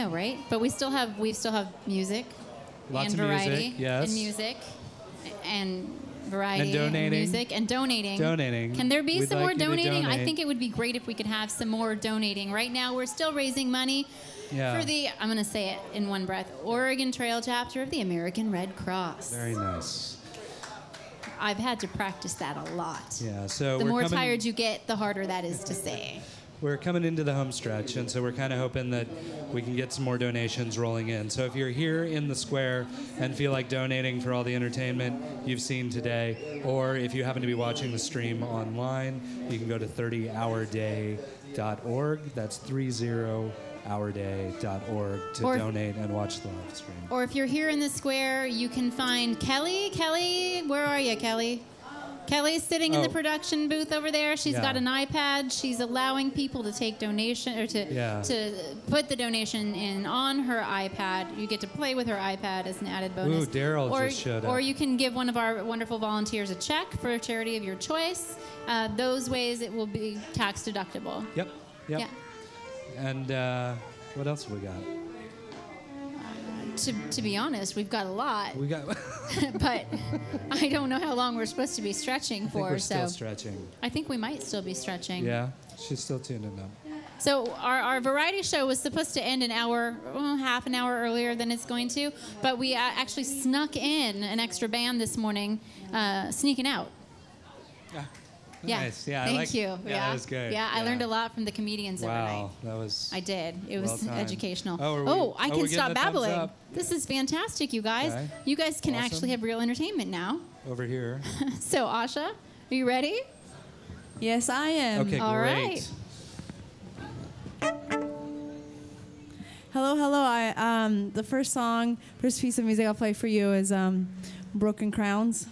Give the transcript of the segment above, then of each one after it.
know, right? But we still have we still have music Lots and of music, variety yes. and music and variety and donating. music and donating. Donating. Can there be We'd some like more donating? I think it would be great if we could have some more donating. Right now, we're still raising money Yeah. for the I'm going to say it in one breath Oregon Trail chapter of the American Red Cross. Very nice. I've had to practice that a lot. Yeah. So The more coming, tired you get, the harder that is to say. We're coming into the home stretch, and so we're kind of hoping that we can get some more donations rolling in. So if you're here in the square and feel like donating for all the entertainment you've seen today, or if you happen to be watching the stream online, you can go to 30hourday.org. That's 30hourday.org to Or donate and watch the live stream. Or if you're here in the square, you can find Kelly. Kelly, where are you, Kelly? Kelly's sitting in the Oh. production booth over there. She's Yeah. got an iPad. She's allowing people to take donation or to Yeah. to put the donation in on her iPad. You get to play with her iPad as an added bonus. Ooh, Daryl or, just showed up. Or you can give one of our wonderful volunteers a check for a charity of your choice. Uh, those ways it will be tax deductible. Yep. Yep. Yeah. And uh, what else have we got? To, to be honest, we've got a lot, We got. But I don't know how long we're supposed to be stretching for. we're so still stretching. I think we might still be stretching. Yeah. She's still tuning up. So our, our variety show was supposed to end an hour, well, half an hour earlier than it's going to, but we uh, actually snuck in an extra band this morning, uh, sneaking out. Yeah. Nice. Yeah, I Thank like- you. yeah, that was good. Yeah, I Yeah. learned a lot from the comedians overnight. Wow, that was. I did. It was Well educational. Oh, are we- I oh, can we're getting stop babbling. up. This is fantastic, you guys. Okay. You guys can Awesome. actually have real entertainment now. over here. So, Asha, are you ready? Yes, I am. Okay, All great. right. Hello, hello. I um the first song, first piece of music I'll play for you is um Broken Crowns.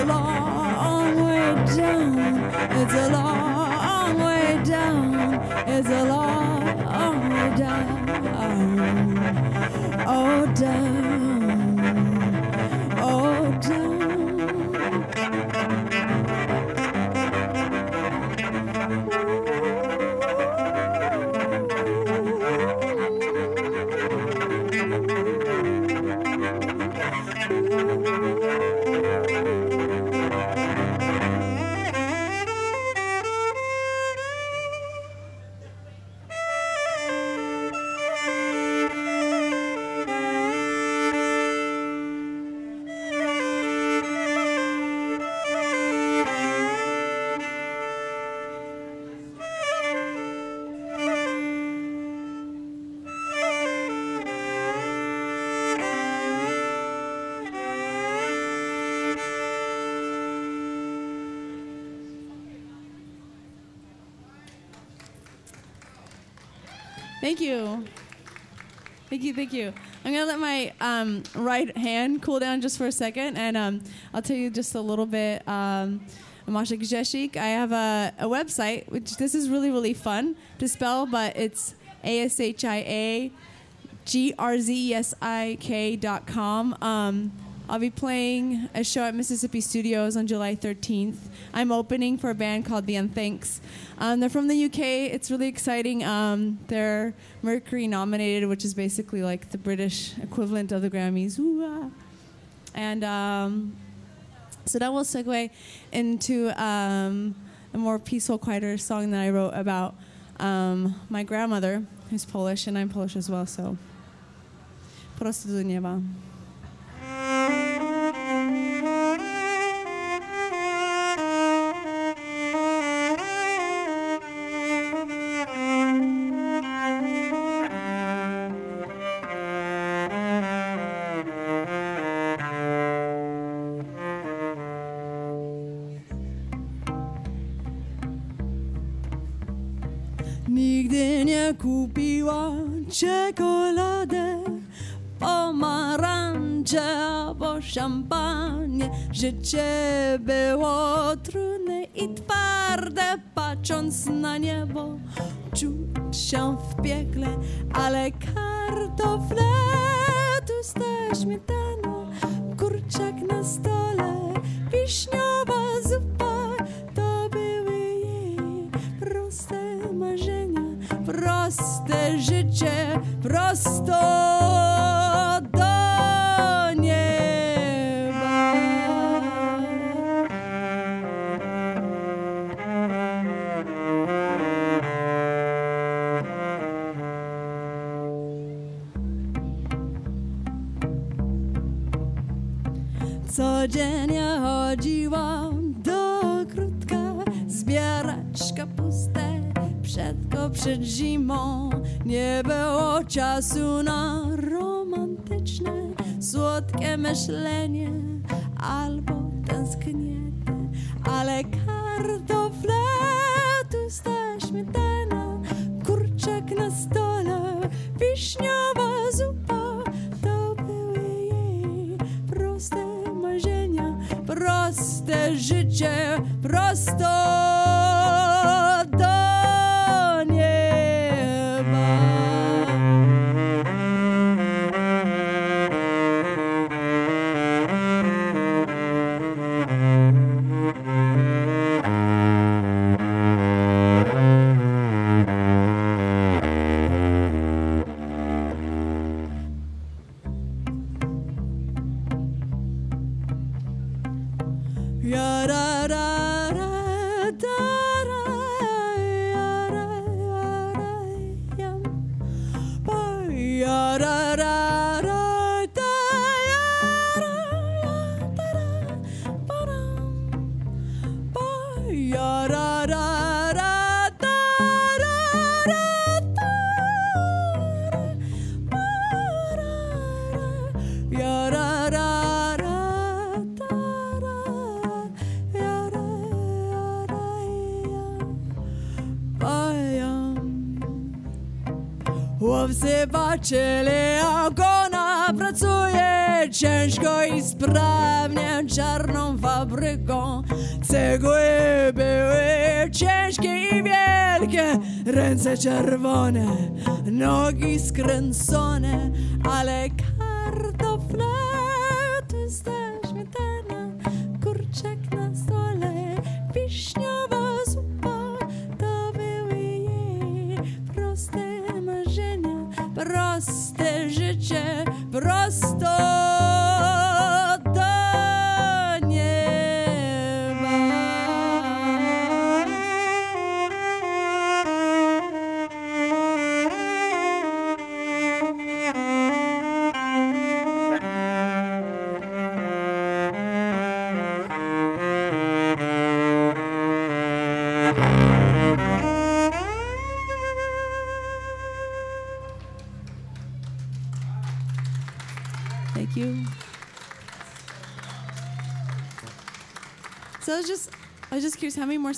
a long way down. It's a long way down. It's a long way down. Oh, down. Oh, down. Thank you. Thank you, thank you. I'm gonna let my um, right hand cool down just for a second, and um, I'll tell you just a little bit. Um, Grzesik. I have a, a website, which this is really, really fun to spell, but it's A S H I A G R Z E S I K dot com. I'll be playing a show at Mississippi Studios on July 13th. I'm opening for a band called The Unthanks. Um, they're from the UK. It's really exciting. Um, they're Mercury nominated, which is basically like the British equivalent of the Grammys. Ooh, ah. And um, so that will segue into um, a more peaceful, quieter song that I wrote about um, my grandmother, who's Polish, and I'm Polish as well. So, prosto do nieba. Kupiła czekoladę, pomarańcze albo szampanie. Życie było trudne i twarde, patrząc na niebo, czuć się w piekle, ale kartofle, tłusta śmietana, kurczak na stole, wiśniowa prosto do nieba. Codziennie chodziłam do ogródka zbierać kapustę Przedko przed zimą nie było czasu na romantyczne, słodkie myślenie albo tęsknienie, ale kartofle, tłusta śmietana, kurczak na stole, wiśniowa zupa, to były jej proste marzenia, proste życie, prosto Obserwaciele ogona pracuje ciężko i sprawnie czarną fabryką. Cegły były ciężkie i wielkie, ręce czerwone, nogi skręcone, ale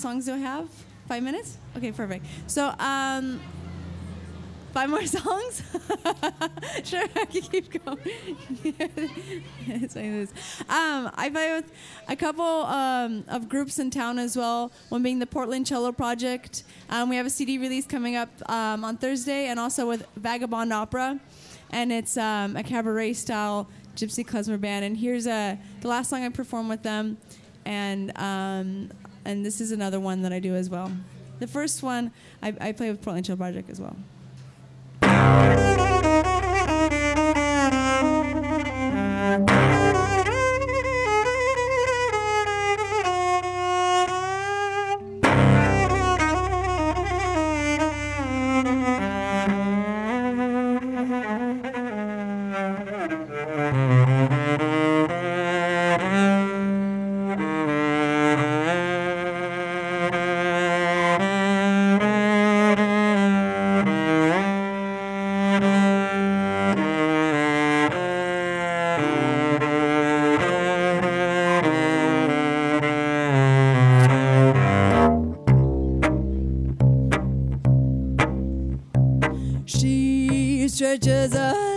songs do I have? Five minutes? Okay, perfect. So, um, five more songs? sure, I can keep going. um, I play with a couple um, of groups in town as well, one being the Portland Cello Project. Um, we have a CD release coming up um, on Thursday, and also with Vagabond Opera. And it's um, a cabaret style gypsy klezmer band. And here's a, the last song I performed with them. And um, and this is another one that I do as well. The first one I, I play with Portland Cello Project as well. churches.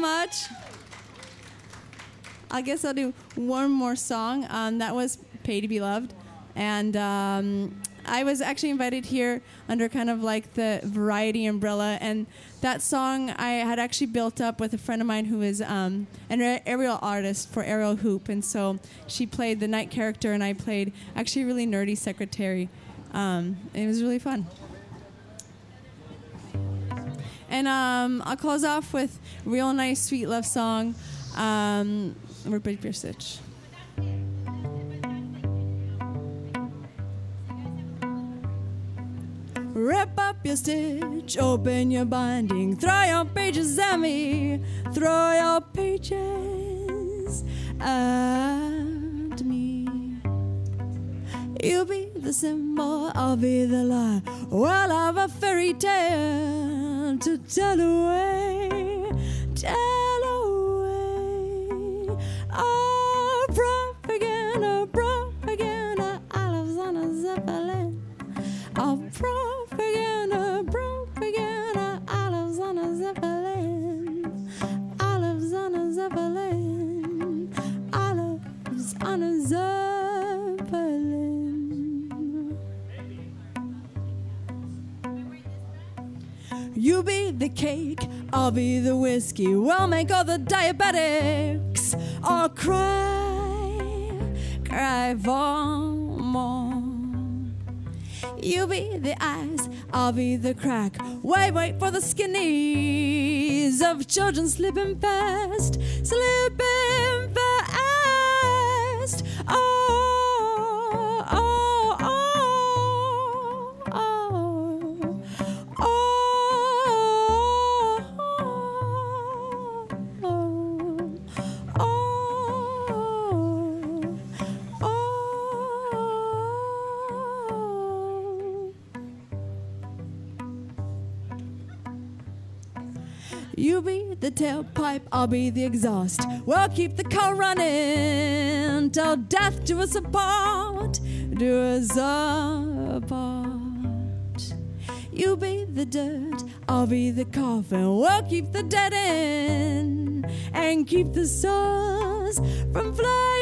Much. I guess I'll do one more song. Um, that was Pay to Be Loved. And um, I was actually invited here under kind of like the variety umbrella. And that song I had actually built up with a friend of mine who is um, an aerial artist for Aerial Hoop. And so she played the night character, and I played actually really nerdy secretary. Um, it was really fun. And um, I'll close off with real nice, sweet love song. Um, Rupert Pirsich. Rip up your stitch, open your binding, throw your pages at me, throw your pages at me. You'll be the symbol, I'll be the lie. We'll have a fairy tale to Delaware, Delaware. Oh, propaganda, propaganda, oh, olives on a zeppelin. Oh, propaganda, propaganda, oh, olives on a zeppelin. Olives on a zeppelin. Olives on a zeppelin. You be the cake, I'll be the whiskey. We'll make all the diabetics all cry, cry for more. You be the eyes, I'll be the crack. Wait, wait for the skinnies of children slipping fast, slipping fast. Oh, the tailpipe, I'll be the exhaust. We'll keep the car running till death do us apart, do us apart. You be the dirt, I'll be the coffin. We'll keep the dead in and keep the stars from flying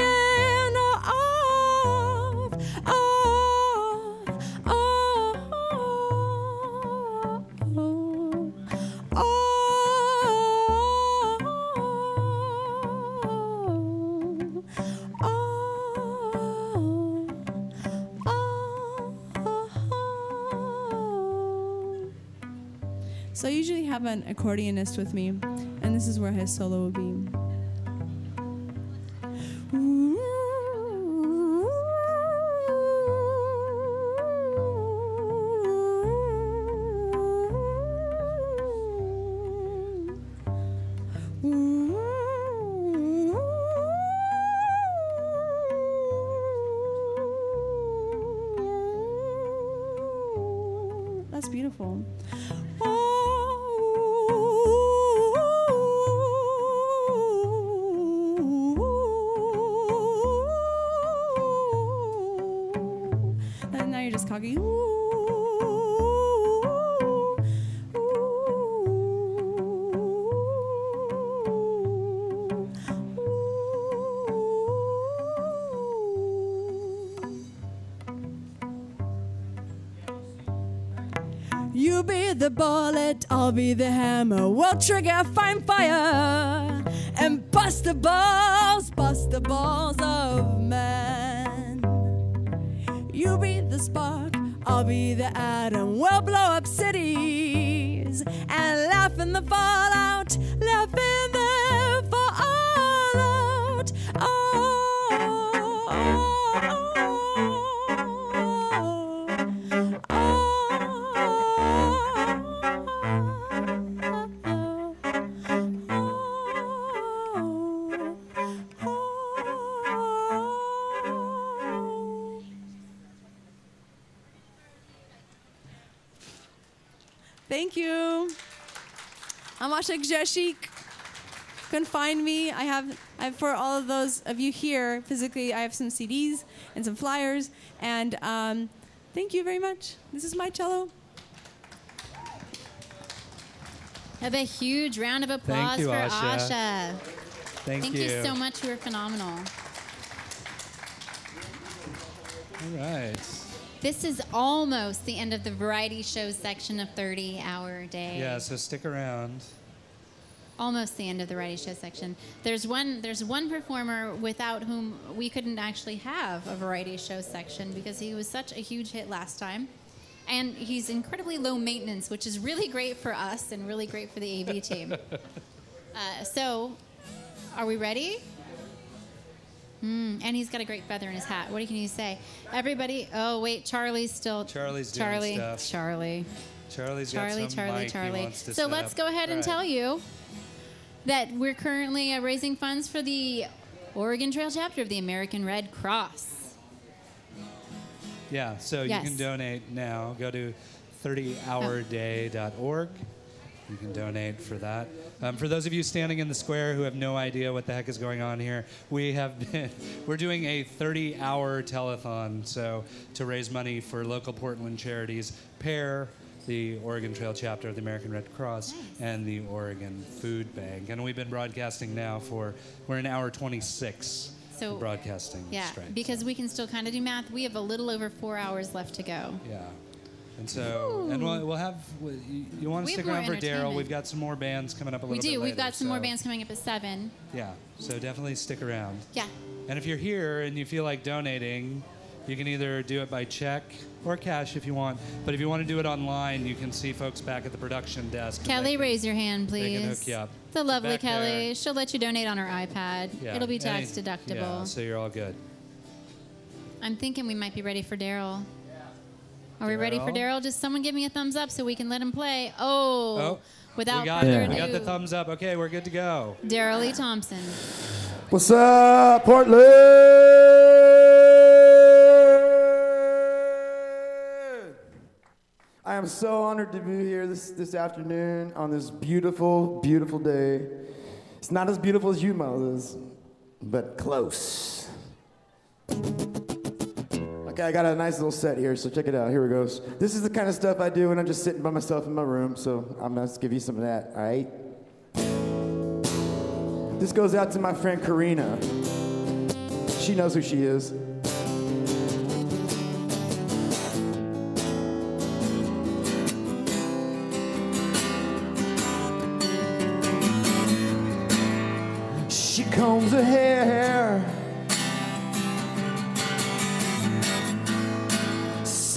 an accordionist with me, and this is where his solo will be. Be the hammer. We'll trigger fine fire and bust the balls, bust the balls of man. You be the spark, I'll be the atom. We'll blow up cities and laugh in the fallout, Thank you. I'm Ashia Grzesik. Couldn't find me. I have, I have for all of those of you here physically. I have some CDs and some flyers. And um, thank you very much. This is my cello. Have a huge round of applause you, for Asha. Asha. Thank, Thank you. you so much. You were phenomenal. All right. This is almost the end of the variety show section of 30 Hour Day. Yeah, so stick around. Almost the end of the variety show section. There's one. There's one performer without whom we couldn't actually have a variety show section because he was such a huge hit last time, and he's incredibly low maintenance, which is really great for us and really great for the AV team. uh, so, are we ready? Mm, and he's got a great feather in his hat. What can you say? Everybody. Oh wait, Charlie's still. Charlie's doing Charlie. stuff. Charlie. Charlie's Charlie, got some Charlie, Charlie. So let's go ahead and right. tell you that we're currently uh, raising funds for the Oregon Trail chapter of the American Red Cross. Yeah, so Yes. you can donate now. Go to 30hourday.org. You can donate for that. Um, for those of you standing in the square who have no idea what the heck is going on here, we have been we're doing a 30-hour telethon, so to raise money for local Portland charities, PAIR, the Oregon Trail chapter of the American Red Cross, and the Oregon Food Bank. And we've been broadcasting now for we're in hour 26. So- broadcasting Yeah, strike. because we can still kind of do math. We have a little over four hours left to go. Yeah. And so, and we'll, we'll have, you, you want to We have stick around for Daryl. entertainment. We've got some more bands coming up a little We bit do. We've later, got some more so- bands coming up at seven. Yeah. So definitely stick around. Yeah. And if you're here and you feel like donating, you can either do it by check or cash if you want. But if you want to do it online, you can see folks back at the production desk. and Kelly, they can- raise your hand, please. they please. can hook you up. The lovely Back Kelly. there. She'll let you donate on her iPad. Yeah. It'll be Any- tax deductible. Yeah, so you're all good. I'm thinking we might be ready for Daryl. Are we ready for Daryl? Daryl? Just someone give me a thumbs up so we can let him play. Oh, Oh, without we got, further we got the thumbs up. Okay, we're good to go. Daryl Lee Thompson. What's up, Portland? I am so honored to be here this, this afternoon on this beautiful, beautiful day. It's not as beautiful as you, Moses, but close. Okay, I got a nice little set here, so check it out. Here it goes. This is the kind of stuff I do when I'm just sitting by myself in my room, so I'm gonna give you some of that, all right? This goes out to my friend Karina. She knows who she is. She combs her hair.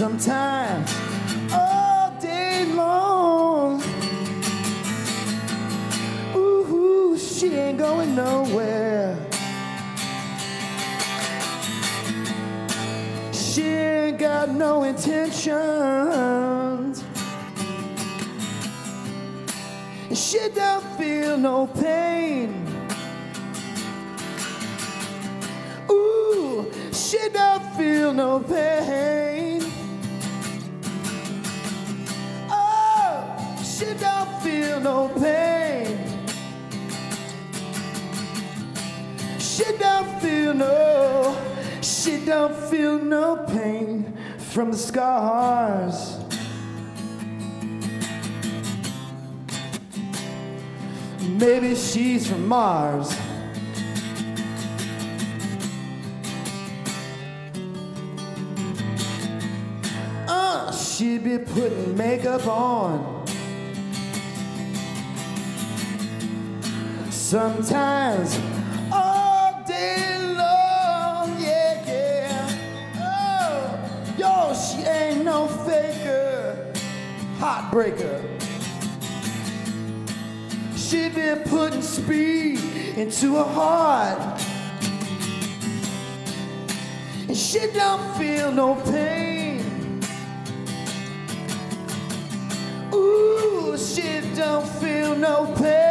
Sometimes all day long. Ooh, she ain't going nowhere. She ain't got no intentions. She don't feel no pain. Ooh, she don't feel no pain. Feel no pain. She don't feel no, she don't feel no pain from the scars. Maybe she's from Mars. Uh, she'd be putting makeup on. Sometimes all day long, yeah, yeah. Oh, yo, she ain't no faker, heartbreaker. She been putting speed into her heart. And she don't feel no pain. Ooh, she don't feel no pain.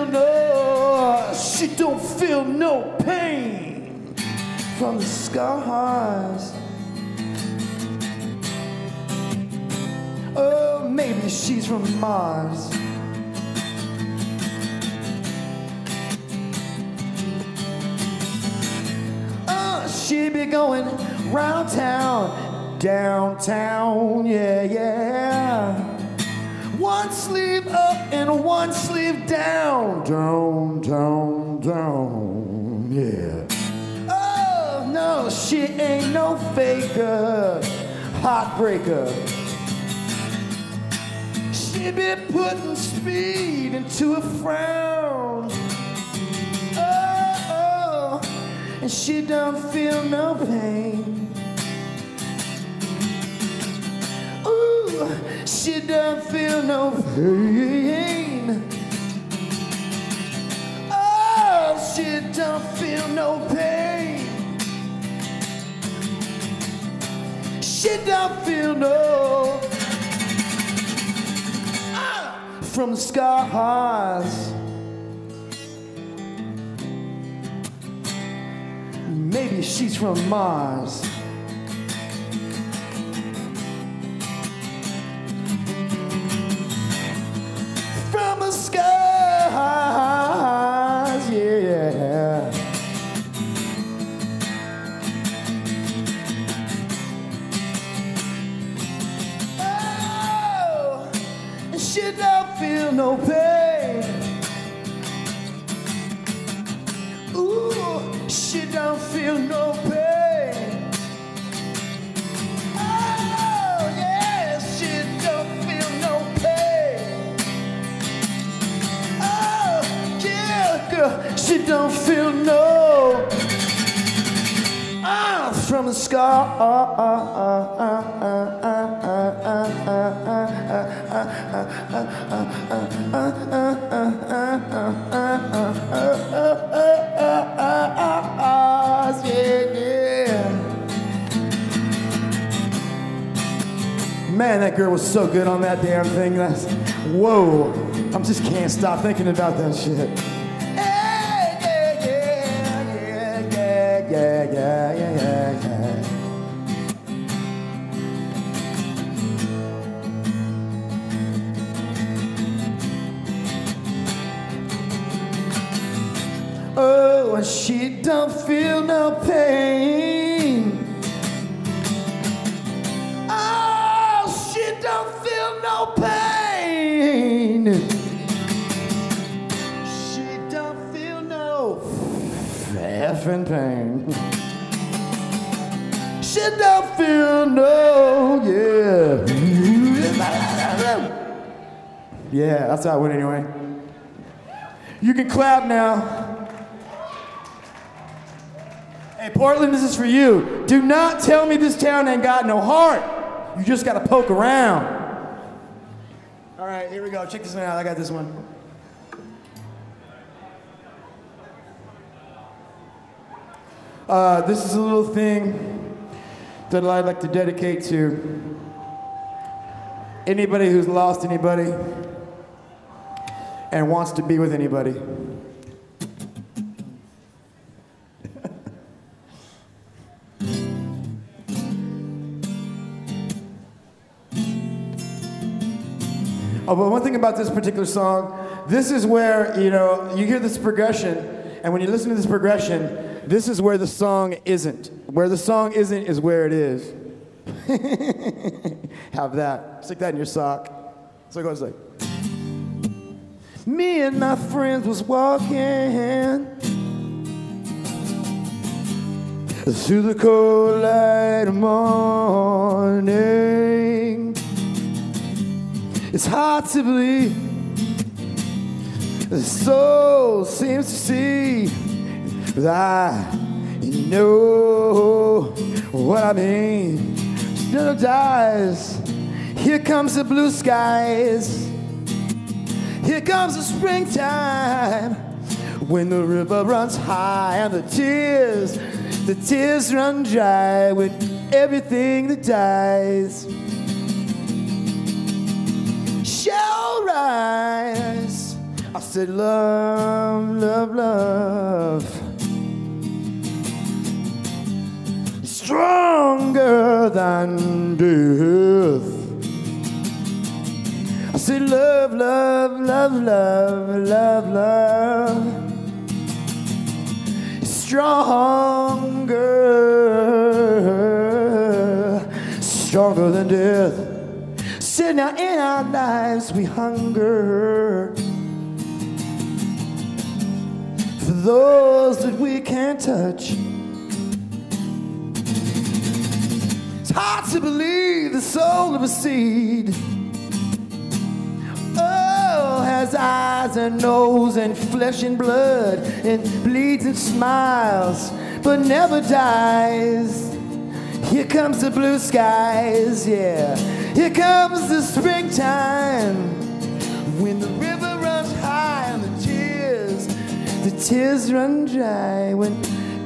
Feel no, she don't feel no pain from the scars. Oh, maybe she's from Mars. Uh, she be going round town, downtown, yeah, yeah. One sleeve up and one sleeve down, down, down, down, yeah. Oh no, she ain't no faker, heartbreaker. She be putting speed into a frown. Oh, oh, and she don't feel no pain. Ooh, she don't feel no pain. Oh, she don't feel no pain. She don't feel no Ah, from scars. Maybe she's from Mars. Don't feel no. Ah, from the scar. Yeah, yeah. Man, that girl was so good on that damn thing. That's whoa. I just can't stop thinking about that shit. And she don't feel no pain. Oh, she don't feel no pain. She don't feel no effing pain. She don't feel no, yeah. Yeah, that's how I went anyway. You can clap now. Portland, this is for you. Do not tell me this town ain't got no heart. You just gotta poke around. All right, here we go. Check this one out. I got this one. Uh, this is a little thing that I'd like to dedicate to anybody who's lost anybody and wants to be with anybody. Oh, but one thing about this particular song, this is where, you know, you hear this progression, and when you listen to this progression, this is where the song isn't. Where the song isn't is where it is. Have that. Stick that in your sock. So it goes like Me and my friends was walking through the cold light of morning. It's hard to believe the soul seems to see, but I know what I mean. Still it dies. Here comes the blue skies. Here comes the springtime when the river runs high and the tears, the tears run dry with everything that dies rise. I said, love, love, love. Stronger than death. I said, love, love, love, love, love, love. Stronger, stronger than death. Said now in our lives we hunger for those that we can't touch. It's hard to believe the soul of a seed. Oh, has eyes and nose and flesh and blood and bleeds and smiles, but never dies. Here comes the blue skies, yeah. Here comes the springtime when the river runs high and the tears, the tears run dry when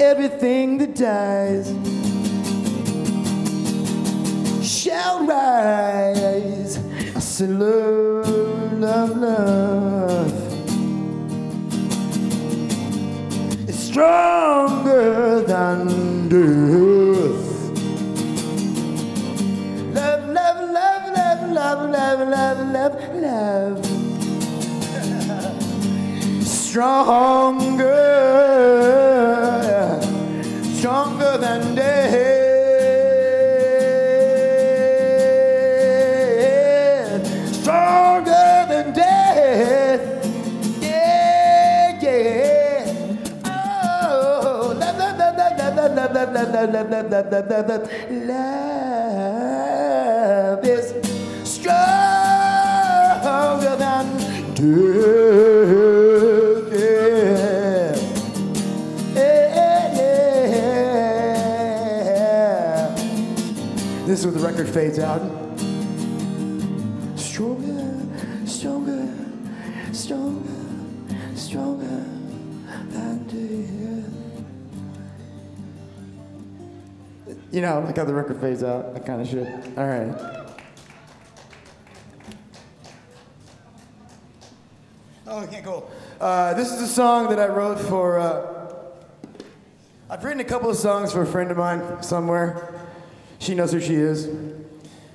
everything that dies shall rise. I said, love, love, love. It's stronger than death. Love, love, love, love, love. Stronger, stronger than death. Stronger than death. Oh, love, love, love, love, love, love, love, love, love, love. Love This is where the record fades out. Stronger, stronger, stronger, stronger. You know, like how the record fades out, that kind of shit. All right. Uh, this is a song that I wrote for. Uh, I've written a couple of songs for a friend of mine somewhere. She knows who she is.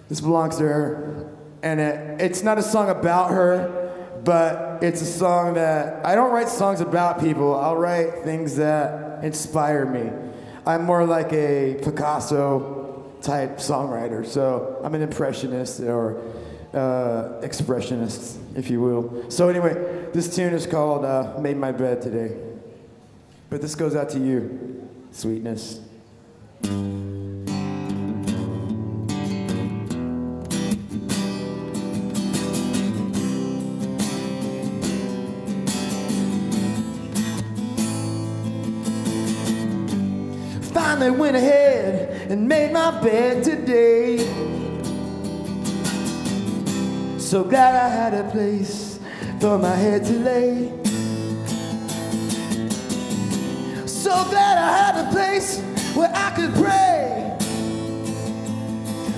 This belongs to her. And it, it's not a song about her, but it's a song that I don't write songs about people. I'll write things that inspire me. I'm more like a Picasso type songwriter. So I'm an impressionist or uh, expressionist, if you will. So anyway, this tune is called uh, "Made My Bed Today," but this goes out to you, sweetness. Finally went ahead and made my bed today. So glad I had a place for my head to lay. So glad I had a place where I could pray.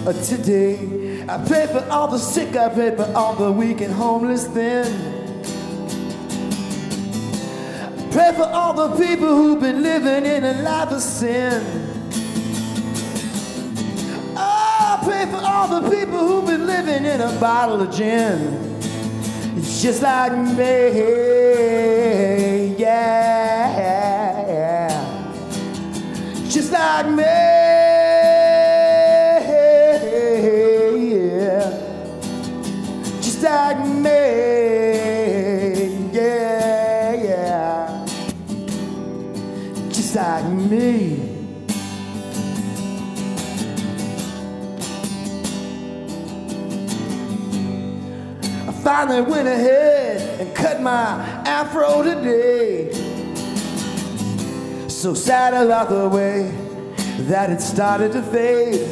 Uh, today, I pray for all the sick, I pray for all the weak and homeless then. Pray for all the people who've been living in a life of sin. Pray for all the people who've been living in a bottle of gin. just like me. Yeah, just like me. Yeah, just like me. Yeah, yeah, just like me. Finally went ahead and cut my afro today. So sad about the way that it started to fade.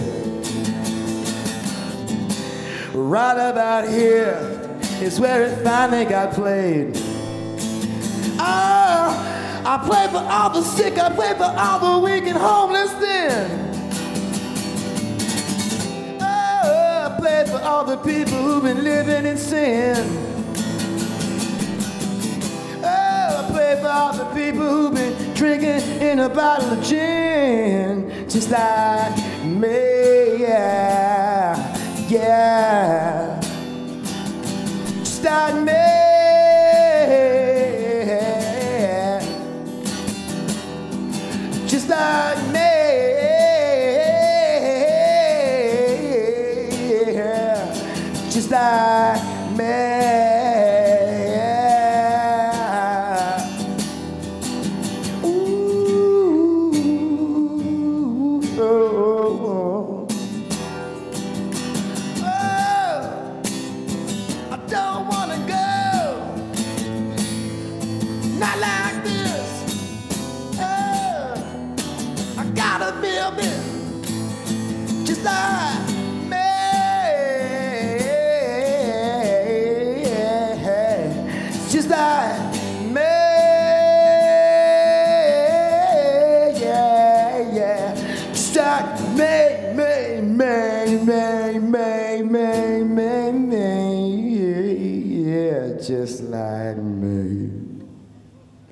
Right about here is where it finally got played. Oh, I play for all the sick, I play for all the weak and homeless then. Play for all the people who've been living in sin. Oh, I play for all the people who've been drinking in a bottle of gin, just like me, yeah, yeah, just like me. Just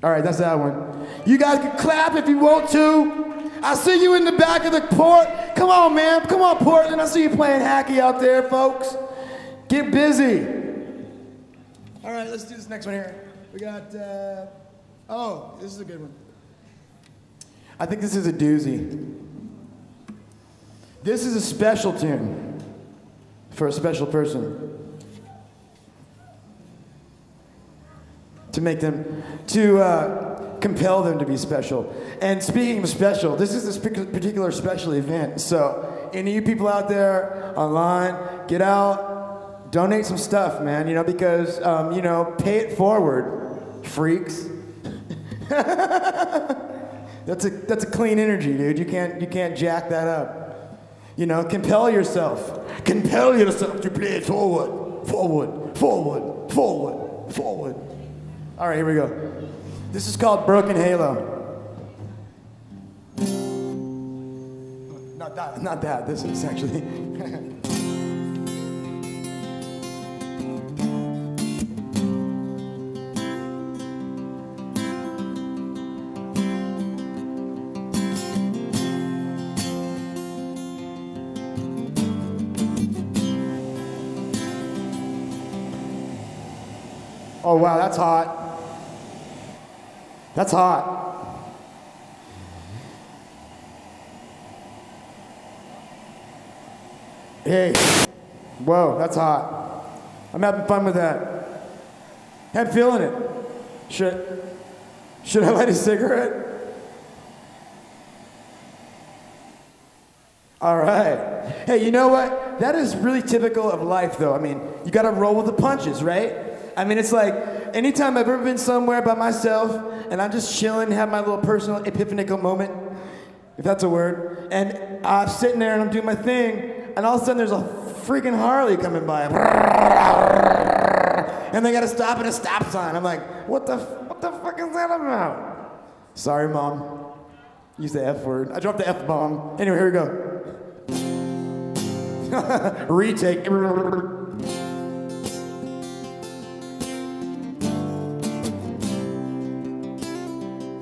All right, that's that one. You guys can clap if you want to. I see you in the back of the port. Come on, man. Come on, Portland. I see you playing hacky out there, folks. Get busy. All right, let's do this next one here. We got, uh, oh, this is a good one. I think this is a doozy. This is a special tune for a special person. To make them, to uh, compel them to be special. And speaking of special, this is this particular special event. So, any of you people out there online, get out, donate some stuff, man. You know, because um, you know, pay it forward, freaks. that's a that's a clean energy, dude. You can't you can't jack that up. You know, compel yourself. Compel yourself to play it forward, forward, forward, forward, forward. All right, here we go. This is called Broken Halo. Not that, not that. This is actually. Oh, wow, that's hot. That's hot. Hey, whoa, that's hot. I'm having fun with that. I'm feeling it. Should, should I light a cigarette? All right. Hey, you know what? That is really typical of life, though. I mean, you got to roll with the punches, right? I mean, it's like anytime I've ever been somewhere by myself and I'm just chilling, have my little personal epiphanical moment, if that's a word, and I'm sitting there and I'm doing my thing, and all of a sudden there's a freaking Harley coming by, and they got to stop at a stop sign. I'm like, what the, what the fuck is that about? Sorry, mom. Use the F word. I dropped the F bomb. Anyway, here we go. Retake.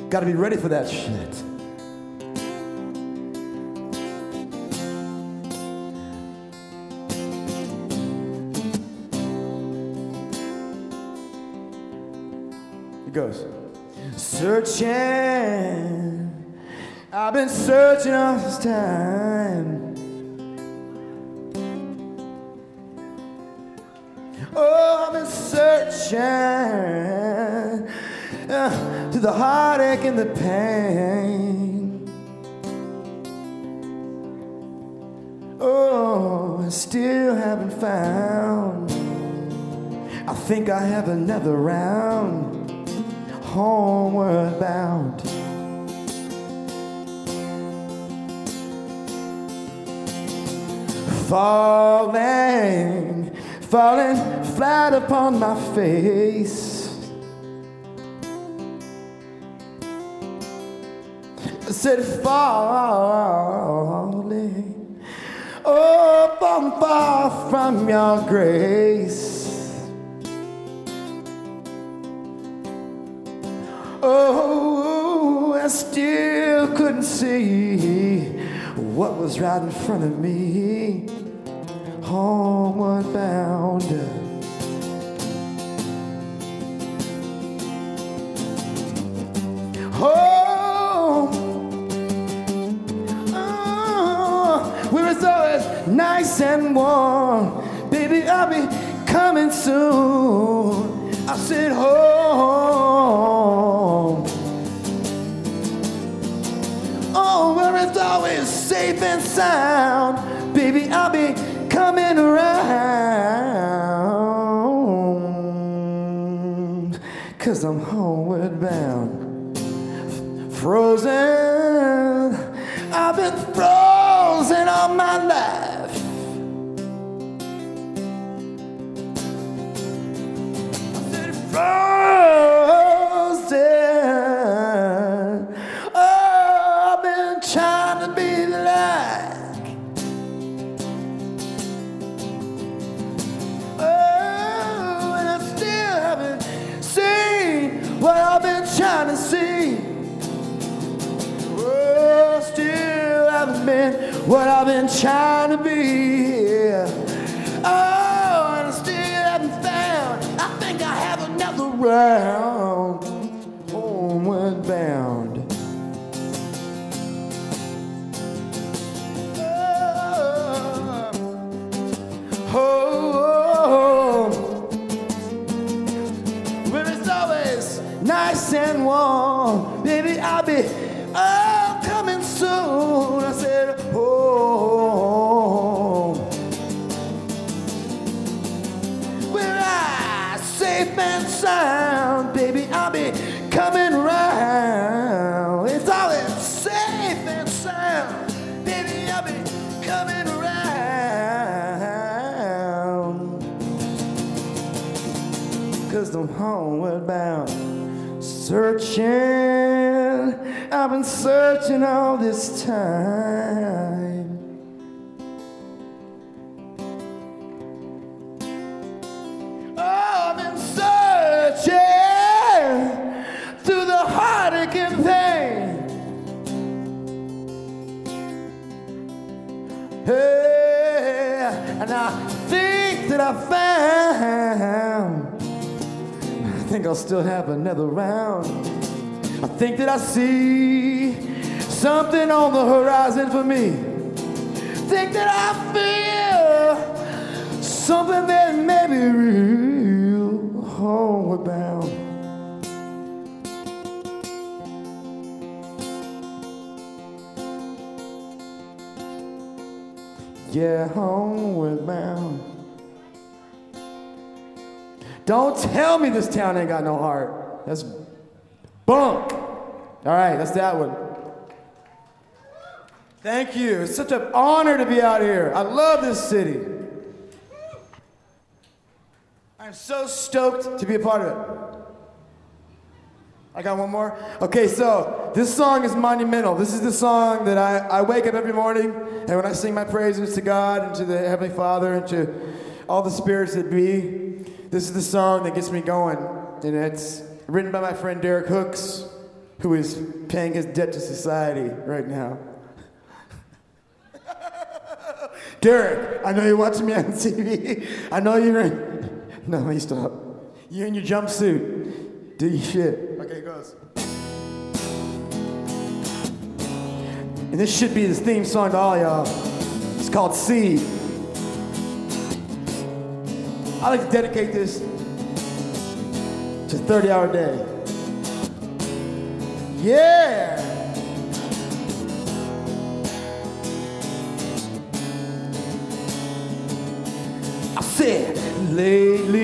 Got to be ready for that shit. It goes, searching. I've been searching all this time. Oh, I've been searching uh, through the heartache and the pain. Oh, I still haven't found. I think I have another round, homeward bound. Falling, falling flat upon my face. Said, falling, oh, falling far from your grace. Oh, I still couldn't see what was right in front of me. Homeward bound. Home. Baby, I'll be coming soon. I said home. Oh, where it's always safe and sound. Baby, I'll be coming around. Cause I'm homeward bound. Frozen. I've been frozen all my life. Oh, I've been trying to be like. Oh, and I still haven't seen what I've been trying to see. Oh, still haven't been what I've been trying to be. Round. Homeward bound. Homeward bound. Searching, I've been searching all this time. Think I'll still have another round. I think that I see something on the horizon for me. Think that I feel something that may be real. Oh, homeward bound. Yeah, oh, homeward bound. Don't tell me this town ain't got no heart. That's bunk. All right, that's that one. Thank you. It's such an honor to be out here. I love this city. I'm so stoked to be a part of it. I got one more. Okay, so this song is monumental. This is the song that I, I wake up every morning, and when I sing my praises to God and to the Heavenly Father and to all the spirits that be, this is the song that gets me going. And it's written by my friend Derek Hooks, who is paying his debt to society right now. Derek, I know you're watching me on TV. I know you're in. No, you stop. You're in your jumpsuit. Do your shit. Okay, it goes. And this should be the theme song to all y'all. It's called Seed. I like to dedicate this to a 30 hour day. Yeah! I said, lately,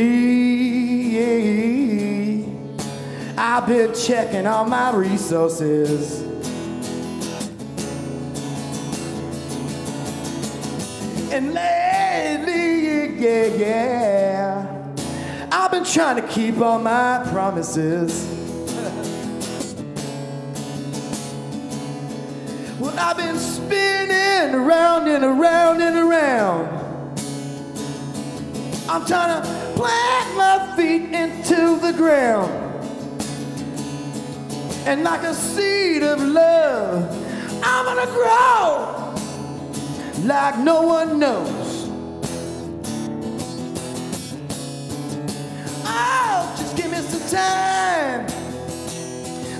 I've been checking all my resources. And lately, yeah, yeah, been trying to keep all my promises. Well, I've been spinning around and around and around. I'm trying to plant my feet into the ground. And like a seed of love, I'm gonna grow like no one knows. Time,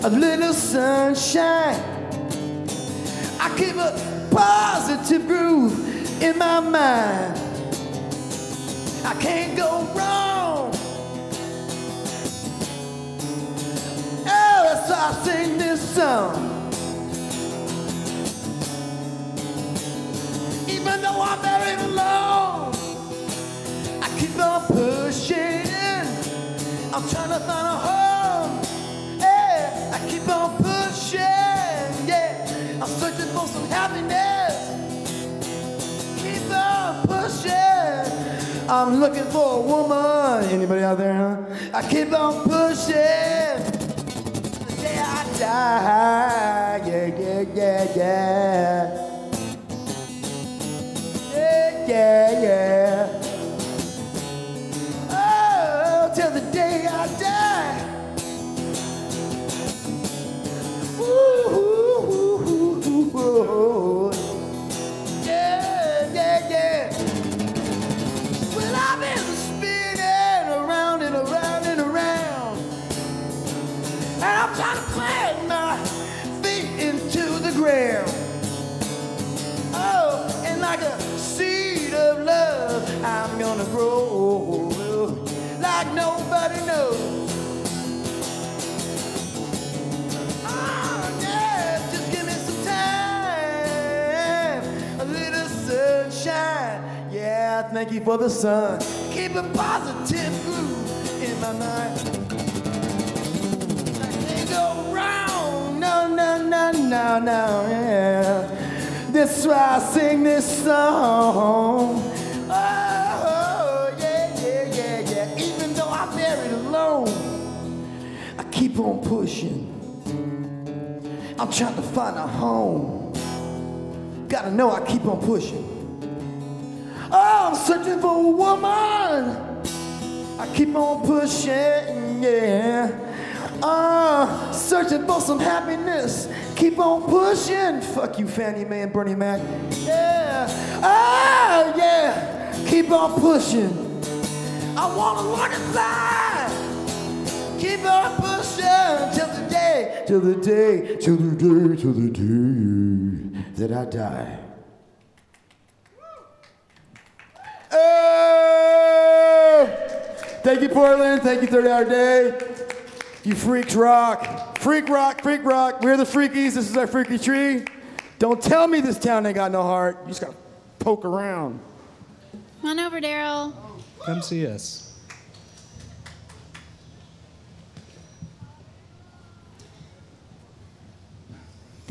a little sunshine. I keep a positive groove in my mind. I can't go wrong. Oh, that's why I sing this song. Even though I'm very alone, I keep on pushing. I'm trying to find a home. Yeah, I keep on pushing. Yeah, I'm searching for some happiness. Keep on pushing. I'm looking for a woman. Anybody out there, huh? I keep on pushing. The day I die. Yeah, yeah, yeah, yeah. Yeah, yeah, yeah. Die. Ooh, ooh, ooh, ooh, ooh. Thank you for the sun. Keep a positive groove in my mind. I can't go wrong, no, no, no, no, no, yeah. That's why I sing this song. Oh, yeah, yeah, yeah, yeah. Even though I'm very alone, I keep on pushing. I'm trying to find a home. Gotta know I keep on pushing. Oh, I'm searching for a woman. I keep on pushing, yeah. Uh, searching for some happiness. Keep on pushing. Fuck you, Fanny Man, Bernie Mac. Yeah. Ah, yeah. Keep on pushing. I wanna learn to fly. Keep on pushing till the day, till the day, till the day, till the day that I die. Oh! Thank you, Portland. Thank you, 30 Hour Day. You freaks rock. Freak rock, freak rock. We're the freakies. This is our freaky tree. Don't tell me this town ain't got no heart. You just gotta poke around. Come on over, Daryl. Come see us.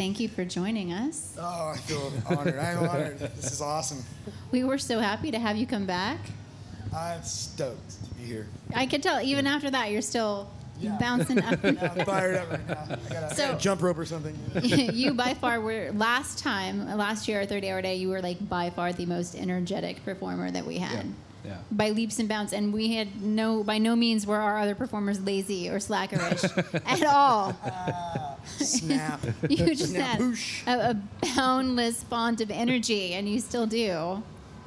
Thank you for joining us. Oh, I feel honored. I'm honored. This is awesome. We were so happy to have you come back. I'm stoked to be here. I could tell even after that you're still Yeah. bouncing up. I'm fired up right now. I got a, So- jump rope or something. you by far were last time last year 30 hour day you were like by far the most energetic performer that we had Yeah. By leaps and bounds and we had no by no means were our other performers lazy or slackerish at all Snap. you just had Snapoosh. a, a boundless font of energy and you still do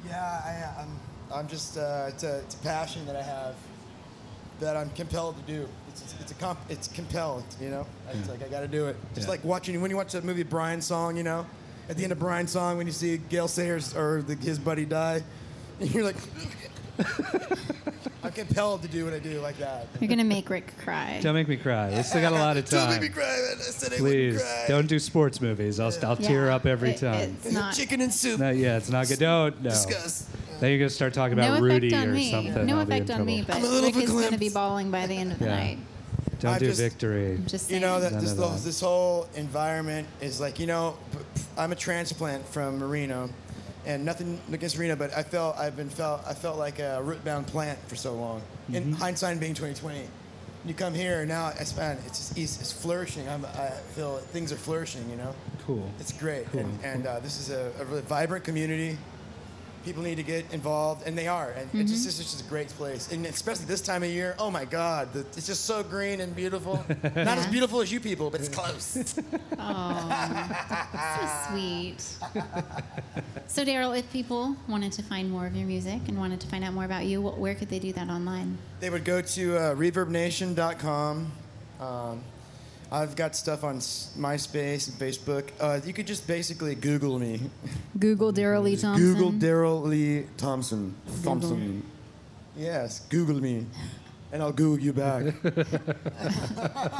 Yeah, I, I'm, I'm just, uh, it's, a, it's a passion that I have that I'm compelled to do. It's, it's a comp, it's compelled, you know. It's like I got to do it. Just Yeah. like watching when you watch that movie Brian Song, you know, at the end of Brian Song when you see Gale Sayers or the, his buddy die, and you're like, I'm compelled to do what I do like that. You're gonna make Rick cry. Don't make me cry. We still got a lot of time. Don't make me cry, man. I said I wouldn't Please cry. don't do sports movies. I'll, I'll Yeah, tear up every it- time. It's not. Chicken and soup. No, yeah, it's not good. Don't no. Discuss. Then you're gonna start talking about no effect Rudy on or me. something. No I'll be in effect on me, trouble. but I'm a little Rick is going to verklempt. be bawling by the end of the Yeah. night. Don't I do just- victory. I'm just You know that None this, of whole, that. this whole environment is like you know, p- p- I'm a transplant from Marino, and nothing against Marino, but I felt I've been felt I felt like a root-bound plant for so long. Mm-hmm. In hindsight, being 2020, you come here and now it's man, it's just it's, it's flourishing. I'm, I feel things are flourishing. You know, Cool. it's great, Cool. and, and uh, this is a, a really vibrant community. People need to get involved, and they are. And Mm-hmm. it's, just, it's just a great place, and especially this time of year. Oh my God, the, it's just so green and beautiful. Not as beautiful as you people, but it's close. Oh, So sweet. so, Daryl, if people wanted to find more of your music and wanted to find out more about you, wh- where could they do that online? they would go to uh, ReverbNation.com. Um, I've got stuff on s- MySpace and Facebook. Uh, you could just basically Google me. Google Daryl Lee Thompson. Google Daryl Lee Thompson. Thompson. Yes, Google me, and I'll Google you back.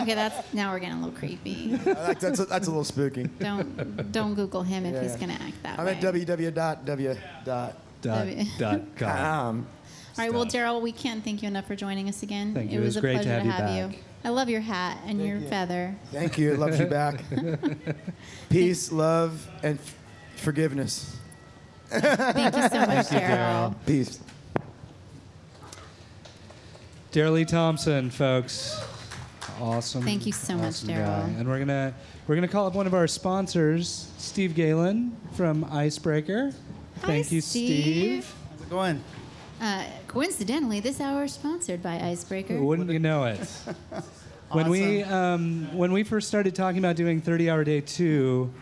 Okay, that's now we're getting a little creepy. I like- that's, a, that's a little spooky. Don't don't Google him if Yeah, he's yeah. going to act that I'm way. at www.w. Dot, W- dot com. Um, All right, well. Daryl, we can't thank you enough for joining us again. Thank you. It It was, was a great to pleasure have you back. You. I love your hat and your you. feather. thank you. It loves you back. Peace, love, and f- forgiveness. Thank you so much, you, Daryl. Daryl. Peace. Daryl Lee Thompson, folks. Awesome. Thank you so much, awesome Daryl. guy. And we're gonna we're gonna call up one of our sponsors, Steve Galen from Icebreaker. Thank you, Steve. How's it going? Uh, coincidentally, this hour is sponsored by Icebreaker. Wouldn't you know it? When we um, when we first started talking about doing 30 hour day two,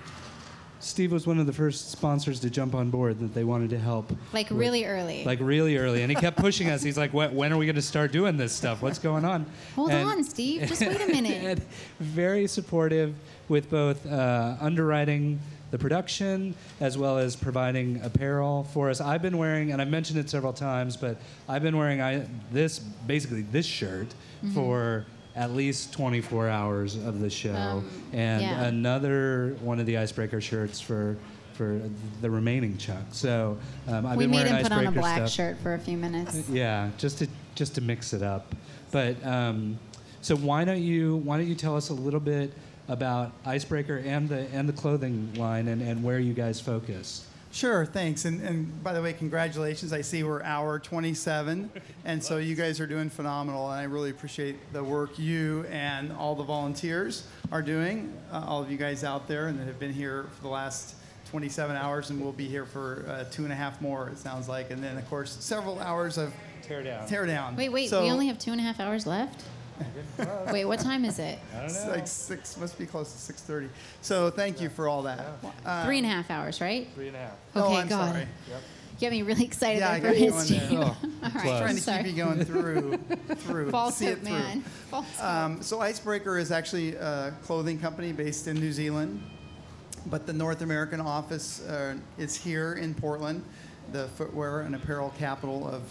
Steve was one of the first sponsors to jump on board that they wanted to help. Like with- really early. Like really early, and he kept pushing us. He's like, "When when are we going to start doing this stuff? What's going on?" Hold And- on, Steve. Just wait a minute. and very supportive with both uh, underwriting the production as well as providing apparel for us. I've been wearing, and I've mentioned it several times, but I've been wearing I, this basically this shirt Mm-hmm. for at least 24 hours of the show, Um, and yeah. another one of the icebreaker shirts for. For the remaining chunk, so um, I've we been made wearing him put on a black stuff. shirt for a few minutes. Yeah, just to just to mix it up. But um, so why don't you why don't you tell us a little bit about Icebreaker and the and the clothing line and, and where you guys focus? Sure, thanks. And, and by the way, congratulations. I see we're hour 27, and so you guys are doing phenomenal, and I really appreciate the work you and all the volunteers are doing, uh, all of you guys out there, and that have been here for the last 27 hours, and we'll be here for uh, two and a half more, it sounds like. And then, of course, several hours of Tear down. tear down. Wait, wait. So, we only have two and a half hours left. Wait, what time is it? it's like six, must be close to 6:30. So thank you for all that. Uh, Three and a half hours, right? Three and a half. oh, Okay, I'm God. sorry. Get me really excited Yeah, I there for got you his on there. team. Oh, All right, close. Trying to sorry. keep you going through, through. False see hope, through. man. False hope. Um, so Icebreaker is actually a clothing company based in New Zealand, but the North American office uh, is here in Portland, the footwear and apparel capital of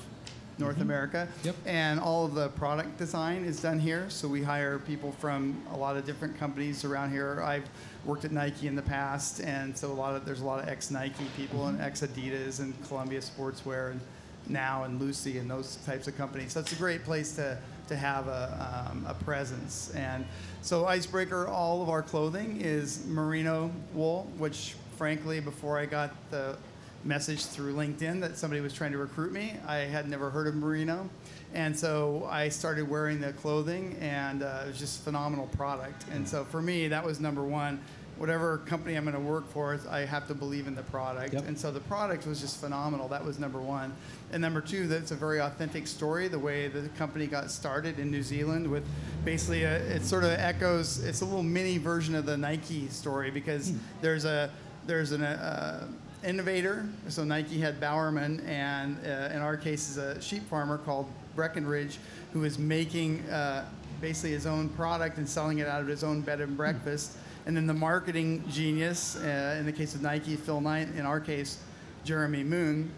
North America. Yep. And all of the product design is done here. So we hire people from a lot of different companies around here. I've worked at Nike in the past, and so a lot of there's a lot of ex Nike people and ex Adidas and Columbia Sportswear and Nau and Lucy and those types of companies. So it's a great place to to have a, um, a presence. And so Icebreaker, all of our clothing is merino wool, which frankly, before I got the message through LinkedIn that somebody was trying to recruit me, I had never heard of merino. And so I started wearing the clothing, and uh, it was just phenomenal product. And so for me, that was number one. Whatever company I'm going to work for, I have to believe in the product. Yep. And so the product was just phenomenal. That was number one. And number two, that's a very authentic story. The way the company got started in New Zealand with basically a, it sort of echoes. It's a little mini version of the Nike story because there's a there's an uh, innovator. So Nike had Bowerman, and uh, in our case, is a sheep farmer called Brackenridge, who is making uh, basically his own product and selling it out of his own bed and breakfast. And then the marketing genius, uh, in the case of Nike, Phil Knight, in our case, Jeremy Moon,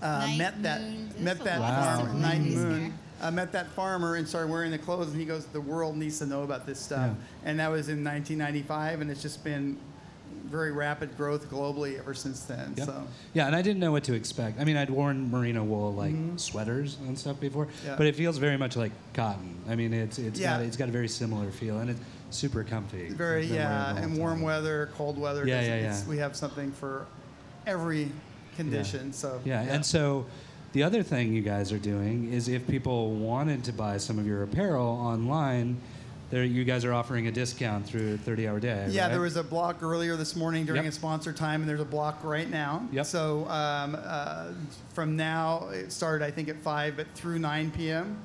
uh, met that Moon. Met a that lot farmer, Wow. Knight similarities Moon. I met that farmer and started wearing the clothes, and he goes, "The world needs to know about this stuff." And that was in 1995, and it's just been very rapid growth globally ever since then. Yep. So Yeah, and I didn't know what to expect. I mean, I'd worn merino wool like sweaters and stuff before, Mm-hmm. Yeah. but it feels very much like cotton. I mean, it's it's Yeah. got it's got a very similar feel, and it's super comfy. very I've been wearing it yeah, and warm time. weather, cold weather. Yeah, yeah, yeah. We have something for every condition. So Yeah, and so the other thing you guys are doing is if people wanted to buy some of your apparel online, there you guys are offering a discount through 30 hour day. Yeah, right? there was a block earlier this morning during Yep. a sponsor time, and there's a block right now. Yep. So um, uh, from now, it started I think at five, but through 9 p.m.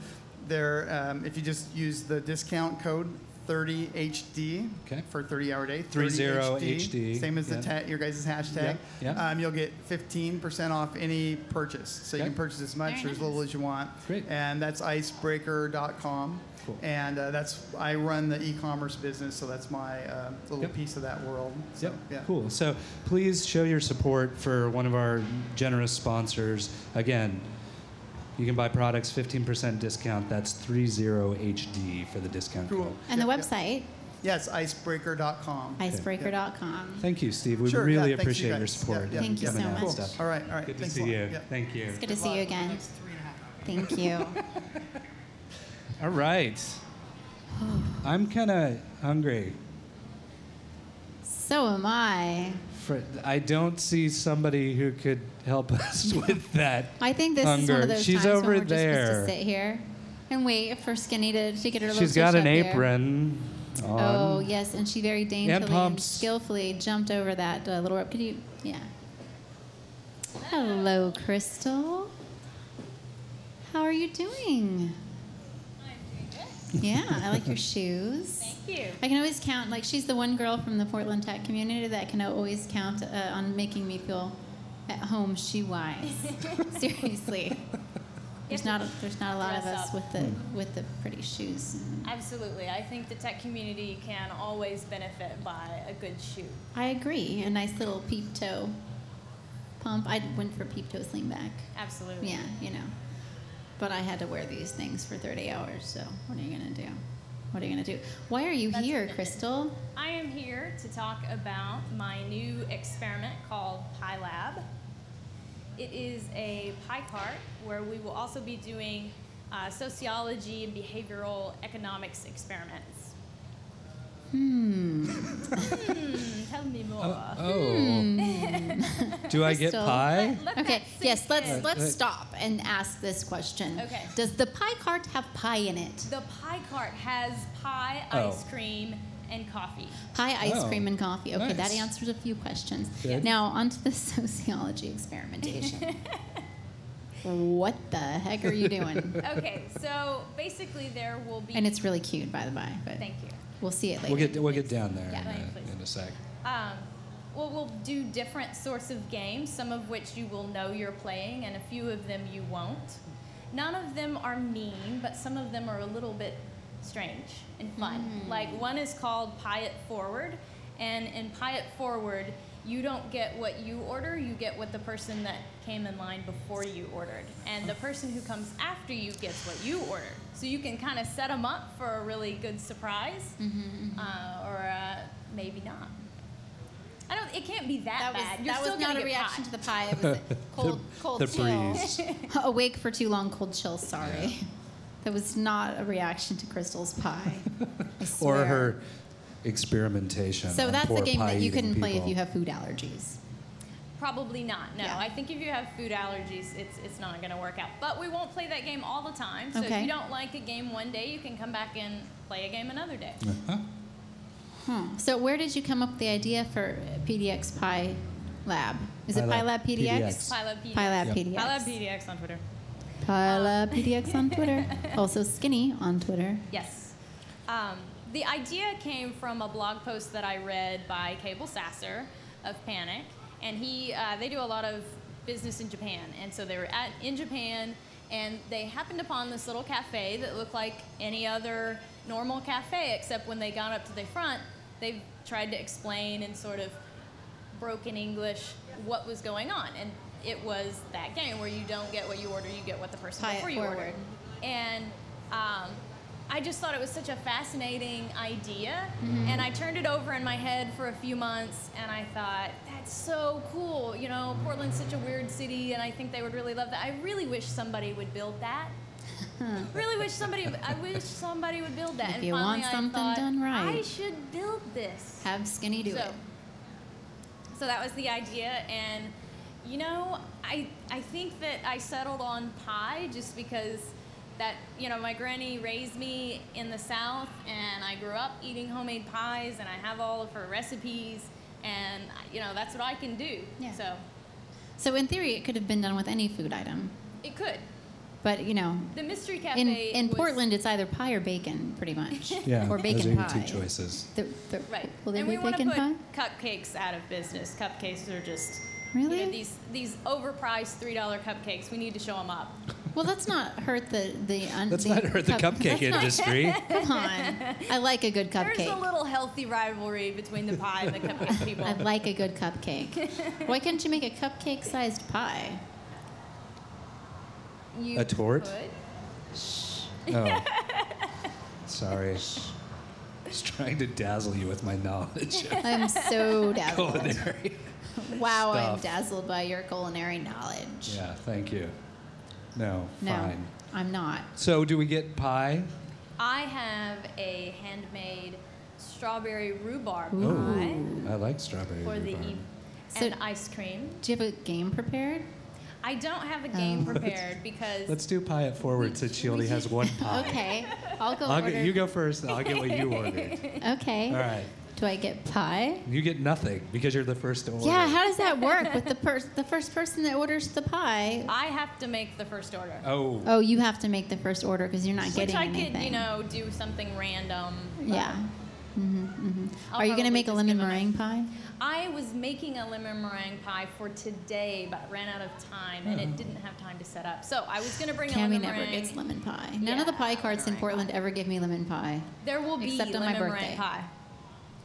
There, um, if you just use the discount code 30HD Okay. for 30 hour day, 30HD, same as yeah. the ta- your guys' hashtag. Yeah, yeah. Um, you'll get 15% off any purchase, so you can purchase as much Very or as little as you want. Great. And that's icebreaker.com. Cool. And uh, that's I run the e-commerce business, so that's my uh, little Yep. piece of that world. So, Yep. Yeah. Cool. So please show your support for one of our generous sponsors. Again, you can buy products 15% discount. That's 30HD for the discount Cool. code. And the Yep, yep. website, Yes, icebreaker.com. icebreaker.com. Thank you, Steve. We Sure, really yeah, thanks, you appreciate your support. Yeah, yeah. Thank you coming so much. stuff. All right, all right. Good to Thanks see you. Yeah. Thank you. It's good to see you again. Thank you. All right. I'm kind of hungry. So am I. For, I don't see somebody who could help us with that. I think this is one of those She's times over when we're just supposed to sit here and wait for Skinny to, to get her little She's got an apron on. Oh yes, and she very daintily and, skillfully jumped over that uh, little rope. Could you? Yeah. Hello, Crystal. How are you doing? Yeah, I like your shoes. Thank you. I can always count. Like she's the one girl from the Portland tech community that can always count uh, on making me feel at home She wise. Seriously. There's not a, there's not a lot of us up. with the with the pretty shoes. Absolutely. I think the tech community can always benefit by a good shoe. I agree. A nice little peep toe pump. I went for peep toe sling back. Absolutely. Yeah, you know. But I had to wear these things for 30 hours. So what are you gonna do? What are you gonna do? Why are you That's here. Crystal? I am here to talk about my new experiment called Pi Lab. It is a pie cart where we will also be doing uh, sociology and behavioral economics experiments. Hmm. Hmm, tell me more. Oh. Do I get Crystal. pie? Let Okay. Yes. Let's in. let's Uh, stop and ask this question. Okay. Does the pie cart have pie in it? The pie cart has pie, Oh. ice cream, and coffee. Pie, ice Oh, cream, and coffee. Okay, that answers a few questions. Good. Now onto the sociology experimentation. what the heck are you doing? Okay, so basically there will be. And it's really cute, by the by. But Thank you. We'll see it later. We'll get we'll get down there Yeah, in, a, in a sec. Um, well, we'll do different sorts of games, some of which you will know you're playing, and a few of them you won't. None of them are mean, but some of them are a little bit strange and fun. Like one is called Pie It Forward, and in Pie It Forward, you don't get what you order, you get what the person that came in line before you ordered. And the person who comes after you gets what you ordered. So you can kind of set them up for a really good surprise, uh, or uh, maybe not. I don't. It can't be that, That was, bad. You're that still was not a reaction pie. to the pie. It was a cold, cold the chill. breeze. Awake for too long, cold chill. Sorry. That was not a reaction to Crystal's pie. I Or her experimentation. So on that's poor the game that you pie-eating couldn't play if you have food allergies. Probably not. No, Yeah. I think if you have food allergies, it's it's not going to work out. But we won't play that game all the time. So if you don't like a game one day, you can come back and play a game another day. Uh-huh. Hmm. So where did you come up with the idea for PDX Pi Lab? Is it Pi Pi Lab Lab PDX? PDX. Pilot PDX. Pi Lab Yep. PDX. Pilot PDX on Twitter. Pi Lab PDX on Twitter. Also Skinny on Twitter. Yes. Um, the idea came from a blog post that I read by Cabel Sasser of Panic, and he uh, they do a lot of business in Japan, and so they were at in Japan, and they happened upon this little cafe that looked like any other normal cafe, except when they got up to the front, they tried to explain in sort of broken English what was going on. And it was that game where you don't get what you order, you get what the person Pie before you forward. ordered. And um, I just thought it was such a fascinating idea. Mm-hmm. And I turned it over in my head for a few months and I thought, that's so cool. You know, Portland's such a weird city and I think they would really love that. I really wish somebody would build that. really wish somebody I wish somebody would build that. If and you want something thought, done right. I should build this. Have Skinny do so, it. so that was the idea, and you know, I I think that I settled on pie just because that you know my granny raised me in the South, and I grew up eating homemade pies, and I have all of her recipes, and you know that's what I can do. Yeah. So So in theory, it could have been done with any food item, it could. but you know, The mystery cafe in in was- Portland, it's either pie or bacon, pretty much. Yeah, or bacon those are your pie. two choices. The- the- Right. Will they and be we want to bacon put pie? cupcakes out of business. Cupcakes are just Really? you know, these these overpriced three dollar cupcakes. We need to show them up. Well, let's not hurt the the. Un- Let's the not hurt the cup- cupcake industry. Come on, I like a good cupcake. There's a little healthy rivalry between the pie and the cupcake people. I like a good cupcake. Why can't you make a cupcake-sized pie? You A tort? could. Oh. Sorry. Just trying to dazzle you with my knowledge I'm so dazzled. culinary. Wow, I'm dazzled by your culinary knowledge. Yeah, thank you. No, No, fine. I'm not. So, do we get pie? I have a handmade strawberry rhubarb Oh, pie I like strawberry for the rhubarb. eve So- and ice cream. Do you have a game prepared? I don't have a oh. game Oh. prepared because Let's do pie it forward since she only has one pie. Okay, I'll go I'll order. get, you go first, and I'll get what you ordered. Okay. All right. Do I get pie? You get nothing because you're the first to order. Yeah. How does that work with the per- the first person that orders the pie? I have to make the first order. Oh. Oh, you have to make the first order because you're not getting anything. Which I anything. could, you know, do something random. Yeah. hmm hmm I'll Are you gonna make a lemon give 'em a- meringue pie? I was making a lemon meringue pie for today, but ran out of time, and it didn't have time to set up. So I was going to bring a Cammy lemon never meringue. gets lemon pie. None of the pie carts in Portland pie. ever give me lemon pie. There will be Except on my birthday. meringue pie.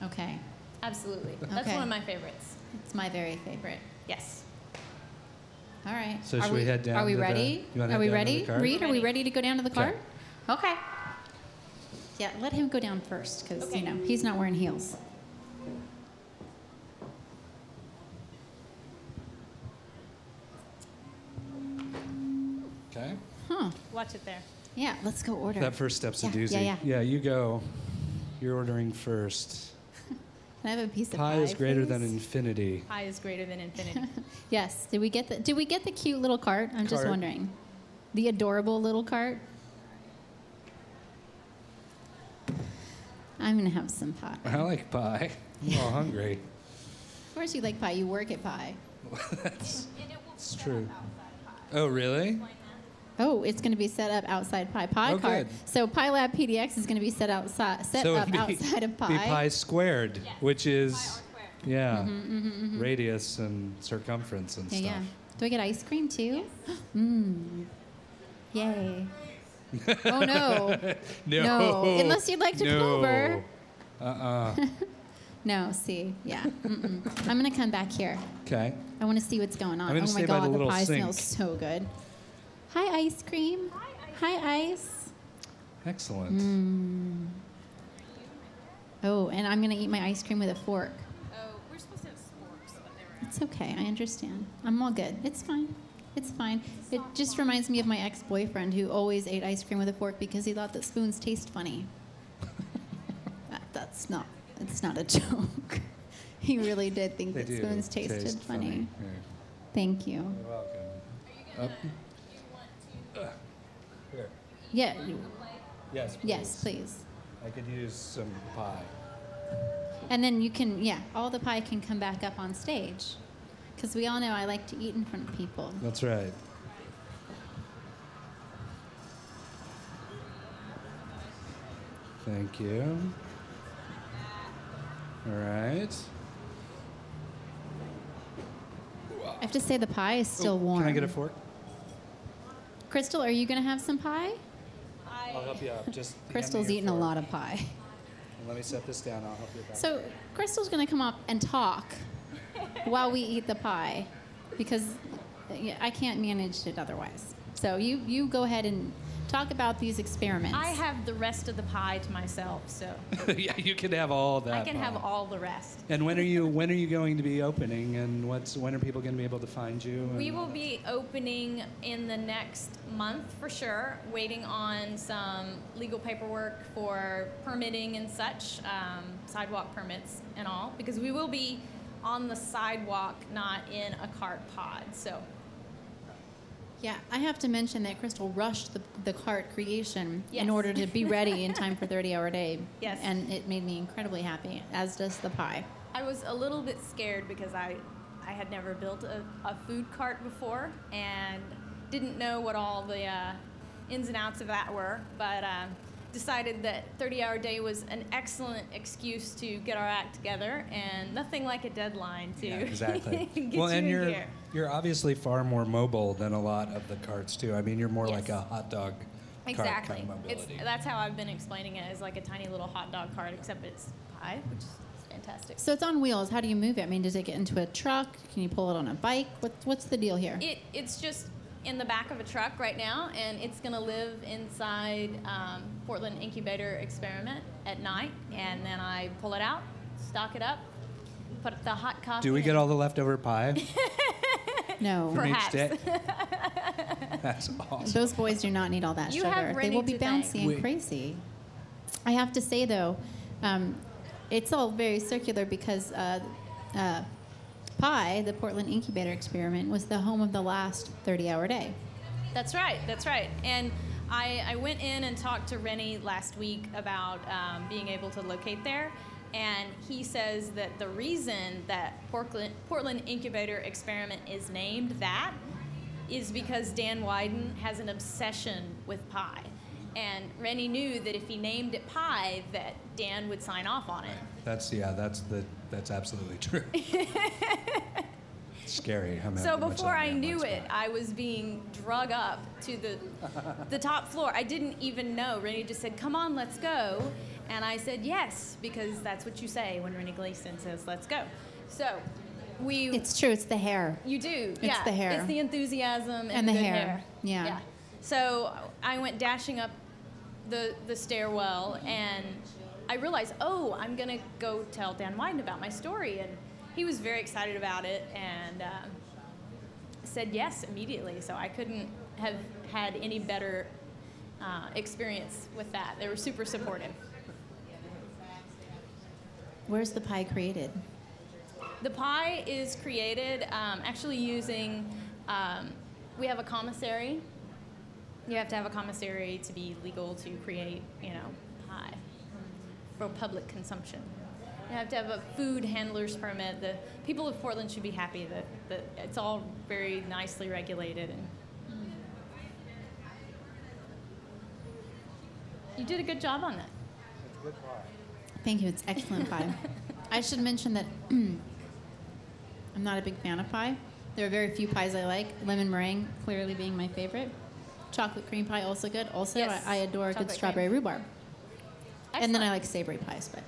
Okay. Absolutely. That's Okay. one of my favorites. It's my very favorite. Yes. All right. So are should we head down Are we to the- ready? you wanna are head we down to ready? cart? Reed, are we Ready. ready to go down to the Okay. cart? Okay. Yeah, let him go down first because Okay. you know he's not wearing heels. Okay. Huh? Watch it there. Yeah. Let's go order. That first step's a Yeah, doozy. yeah, yeah. you go. You're ordering first. Can I have a piece of Pie pie? is greater than infinity. Pie is greater than infinity. Yes. Did we get the Did we get the cute little cart? I'm just wondering. The adorable little cart. I'm gonna have some pie. I like pie. I'm all hungry. Of course, you like pie. You work at pie. That's it's true. Oh, really? Oh, it's going to be set up outside Pi Pie Oh, Cart. good. So Pi Lab PDX is going to be set outside, set so up it'd be, outside of Pie. be pi squared, which is yeah, mm-hmm, mm-hmm, mm-hmm, radius and circumference and yeah, stuff. yeah. Do I get ice cream too? Mmm. Yay. oh no. No, No, unless you'd like to come over. Uh-uh. No, see, yeah. Uh-uh. Mm-mm. I'm going to come back here. Okay. I want to see what's going on. I'm oh stay my by the god, the, little pie sink. smells so good. Hi, ice cream. Hi, ice. Excellent. Mm. Oh, and I'm going to eat my ice cream with a fork. oh, we're supposed to have sporks, but they were It's okay. I understand. I'm all good. It's fine. It's fine. It just reminds me of my ex-boyfriend who always ate ice cream with a fork because he thought that spoons taste funny. that, that's not. It's not a joke. he really did think They that spoons tasted taste funny. Here. Thank you. You're welcome. Up. Uh, Here. Yeah. Yes. Please. Yes, please. I could use some pie. And then you can, yeah, all the pie can come back up on stage. Because we all know I like to eat in front of people. That's right. Thank you. All right. I have to say the pie is oh, still Oh, warm. Can I get a fork? Crystal, are you going to have some pie? I'll help you out. Just hand me Crystal's your eating a fork. lot of pie. Let me set this down. I'll help you back. So Crystal's going to come up and talk while we eat the pie because yeah, I can't manage it otherwise. So you, you go ahead and talk about these experiments. I have the rest of the pie to myself, so yeah, you can have all that. I can have all the rest. And when are you when are you going to be opening? And what's when are people going to be able to find you? We will be opening in the next month for sure, waiting on some legal paperwork for permitting and such, um, sidewalk permits and all, because we will be on the sidewalk, not in a cart pod. So Yeah, I have to mention that Crystal rushed the, the cart creation Yes. in order to be ready in time for 30 hour day. Yes. And it made me incredibly happy, as does the pie. I was a little bit scared because I, I had never built a, a food cart before and didn't know what all the uh, ins and outs of that were, but um, decided that 30 hour day was an excellent excuse to get our act together and nothing like a deadline to Yeah, exactly. get well, you and in you're gear. You're obviously far more mobile than a lot of the carts too. I mean, you're more like a hot dog cart Exactly. kind of It's, mobility. that's how I've been explaining it as like a tiny little hot dog cart, except it's pie, which is fantastic. So it's on wheels. How do you move it? I mean, does it get into a truck? Can you pull it on a bike? What, what's the deal here? It, it's just in the back of a truck right now, and it's going to live inside um, Portland Incubator Experiment at night, and then I pull it out, stock it up, put the hot coffee. Do we get all the leftover pie no. Perhaps. That's awesome. Those boys do not need all that You sugar. They will be to bouncy and We- crazy. I have to say though, um, it's all very circular because uh, uh, Pi, the Portland Incubator Experiment, was the home of the last 30-hour day. That's right. That's right. And I, I went in and talked to Renny last week about um, being able to locate there. And he says that the reason that Portland, Portland Incubator Experiment is named that is because Dan Wieden has an obsession with pie. And Renny knew that if he named it pie, that Dan would sign off on it. That's yeah. That's the that's absolutely true. Scary how much. So before I knew it, pie. I was being drug up to the the top floor. I didn't even know. Renny just said, "Come on, let's go," and I said yes because that's what you say when Renny Gleeson says, "Let's go." So we It's true. It's the hair. you do. It's yeah. the hair. It's the enthusiasm and, And the good hair. Yeah. Yeah. So I went dashing up the the stairwell and I realized, oh, I'm gonna go tell Dan Wieden about my story, and he was very excited about it and um, said yes immediately. So I couldn't have had any better uh, experience with that. They were super supportive. Where's the pie created? The pie is created um, actually using, um, we have a commissary. You have to have a commissary to be legal to create, you know, pie for public consumption. You have to have a food handler's permit. The people of Portland should be happy that, that it's all very nicely regulated. And you did a good job on that. Thank you. It's excellent pie. I should mention that I'm not a big fan of pie. There are very few pies I like. Lemon meringue clearly being my favorite. Chocolate cream pie also good. Also, Yes, I, I adore a good strawberry cream. rhubarb. And then I like savory pies. But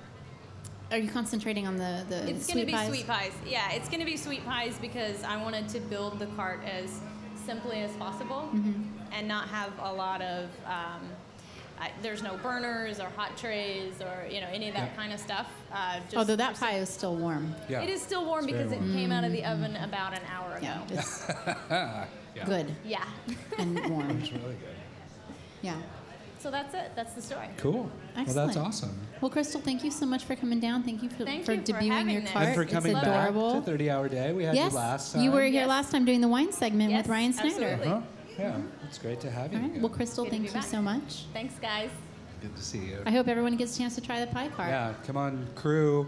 are you concentrating on the the It's going to be pies? sweet pies. Yeah, it's going to be sweet pies because I wanted to build the cart as simply as possible Mm-hmm. and not have a lot of. Um, I, there's no burners or hot trays or you know any of that Yeah. kind of stuff. Uh, just Although that pie is still warm. Yeah. It is still warm It's because warm. it came out of the oven about an hour ago. Yeah, it's Yeah. good Yeah. and warm. It's really good. Yeah. so that's it. That's the story. Cool. Well, that's awesome. Well, Crystal, thank you so much for coming down. Thank you for, Thank for you for debuting having your me. cart. and for It's coming it's back adorable. to 30 Hour Day. We had yes, you last time. you were here Yes. last time doing the wine segment Yes, with Ryan Snyder. absolutely. Huh? Yeah, it's great to have you. All right. again. Well, Crystal, Good to thank be you back. so much. Thanks, guys. Good to see you. I hope everyone gets a chance to try the pie cart. Yeah, come on, crew.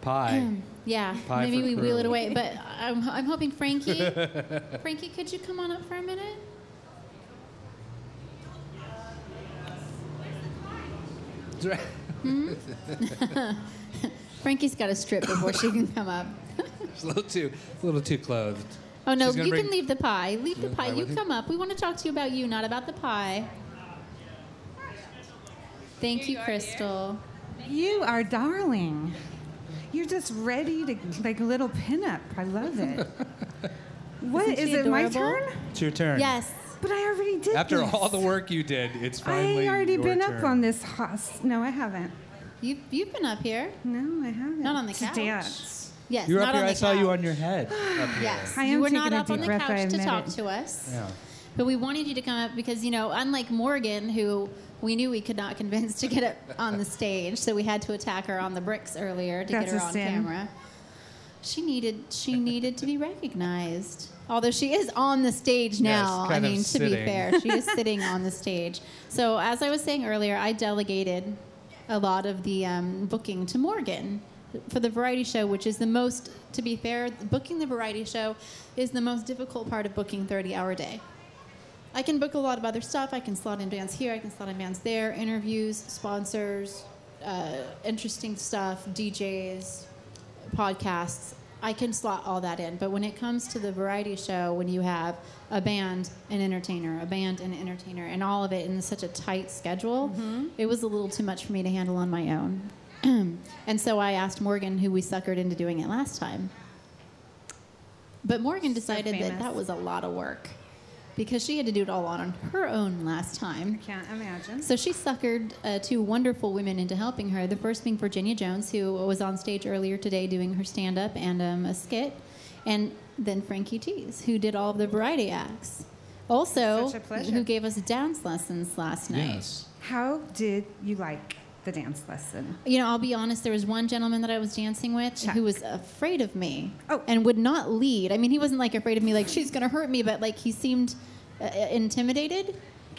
Pie. Yeah, Pie maybe for we crew. wheel it away. But I'm, I'm hoping Frankie, Frankie, could you come on up for a minute? Hmm? Frankie's got to strip before she can come up. It's a little too, a little too clothed. Oh no, you gonna can leave the pie. Leave the the pie. pie You with you? come up. We want to talk to you about you, not about the pie. Thank you, Crystal. You are darling. You're just ready to like a little pinup. I love it. What Isn't is she it? My turn? It's your turn. Yes. But I already did. After this. all the work you did, it's finally I already your been turn. up on this house. No, I haven't. You you've been up here. No, I haven't. Not on the To couch. dance. Yes. You were not up here. on the I saw you couch. on your head. up here. Yes. I you am were taking not a up on deep the breath, I couch to admit talk it. to us. Yeah. But we wanted you to come up because, you know, unlike Morgan, who we knew we could not convince to get up on the stage, so we had to attack her on the bricks earlier to That's get her a on sin. camera. She needed she needed to be recognized. Although she is on the stage now. I kind of mean, to be sitting. fair, she is sitting on the stage. So as I was saying earlier, I delegated a lot of the um, booking to Morgan for the variety show, which is the most, to be fair, booking the variety show is the most difficult part of booking 30 hour day. I can book a lot of other stuff. I can slot in bands here. I can slot in bands there. Interviews, sponsors, uh, interesting stuff, DJs, podcasts. I can slot all that in. But when it comes to the variety show, when you have a band, an entertainer, a band, an entertainer, and all of it in such a tight schedule, it was a little too much for me to handle on my own. and so I asked Morgan, who we suckered into doing it last time. But Morgan decided that that was a lot of work because she had to do it all on her own last time. Can't imagine. So she suckered uh, two wonderful women into helping her. The first being Virginia Jones, who was on stage earlier today doing her stand up and um, a skit. And then Frankie Tees, who did all of the variety acts. Also, Such a pleasure. who gave us dance lessons last night. Yes. How did you like the dance lesson? You know, I'll be honest, there was one gentleman that I was dancing with Chuck. who was afraid of me Oh. and would not lead. I mean, he wasn't like afraid of me, like she's going to hurt me, but like he seemed uh, intimidated.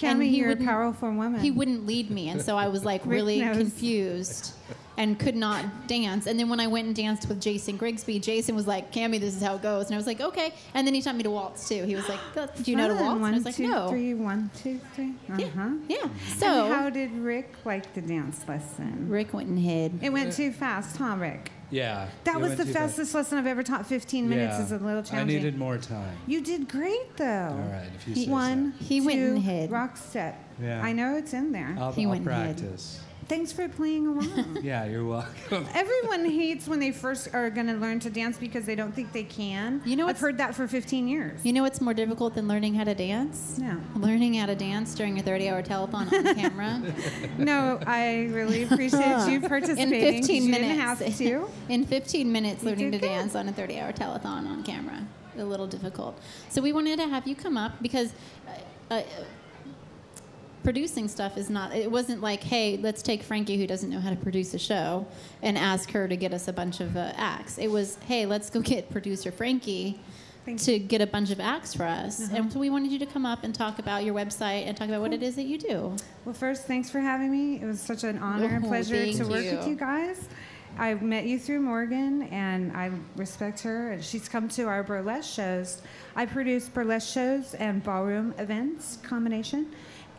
and Cammy, he you're a powerful woman. He wouldn't lead me, and so I was like really confused and could not dance. And then when I went and danced with Jason Grigsby, Jason was like, "Cammy, this is how it goes," and I was like, "Okay." And then he taught me to waltz too. He was like, "Do you know to waltz?" One, and I was like, two, "No." three, one, two, three. Uh-huh. Yeah. And So how did Rick like the dance lesson? Rick went and hid. It went too fast, huh, Rick? Yeah. That was the too fast. fastest lesson I've ever taught. 15 minutes Yeah. is a little challenging. I challenging. needed more time. You did great, though. All right, if you say One, He went and hid. rock step. Yeah. I know it's in there. I'll, He I'll went and hid. Practice. Thanks for playing along. Yeah, you're welcome. Everyone hates when they first are going to learn to dance because they don't think they can. You know I've heard that for 15 years. You know what's more difficult than learning how to dance? No. Learning how to dance during a 30-hour telethon on camera. No, I really appreciate you participating. in participating. 15 you minutes. didn't have to. in 15 minutes, You learning to good. dance on a 30-hour telethon on camera. A little difficult. So we wanted to have you come up because uh, uh, producing stuff is not. It wasn't like, hey, let's take Frankie, who doesn't know how to produce a show, and ask her to get us a bunch of uh, acts. It was, hey, let's go get producer Frankie. To get a bunch of acts for us. Uh-huh. And so we wanted you to come up and talk about your website and talk about what it is that you do. Well, first, thanks for having me. It was such an honor and Oh, pleasure thank to work you. with you guys. I met you through Morgan, and I respect her. And she's come to our burlesque shows. I produce burlesque shows and ballroom events combination,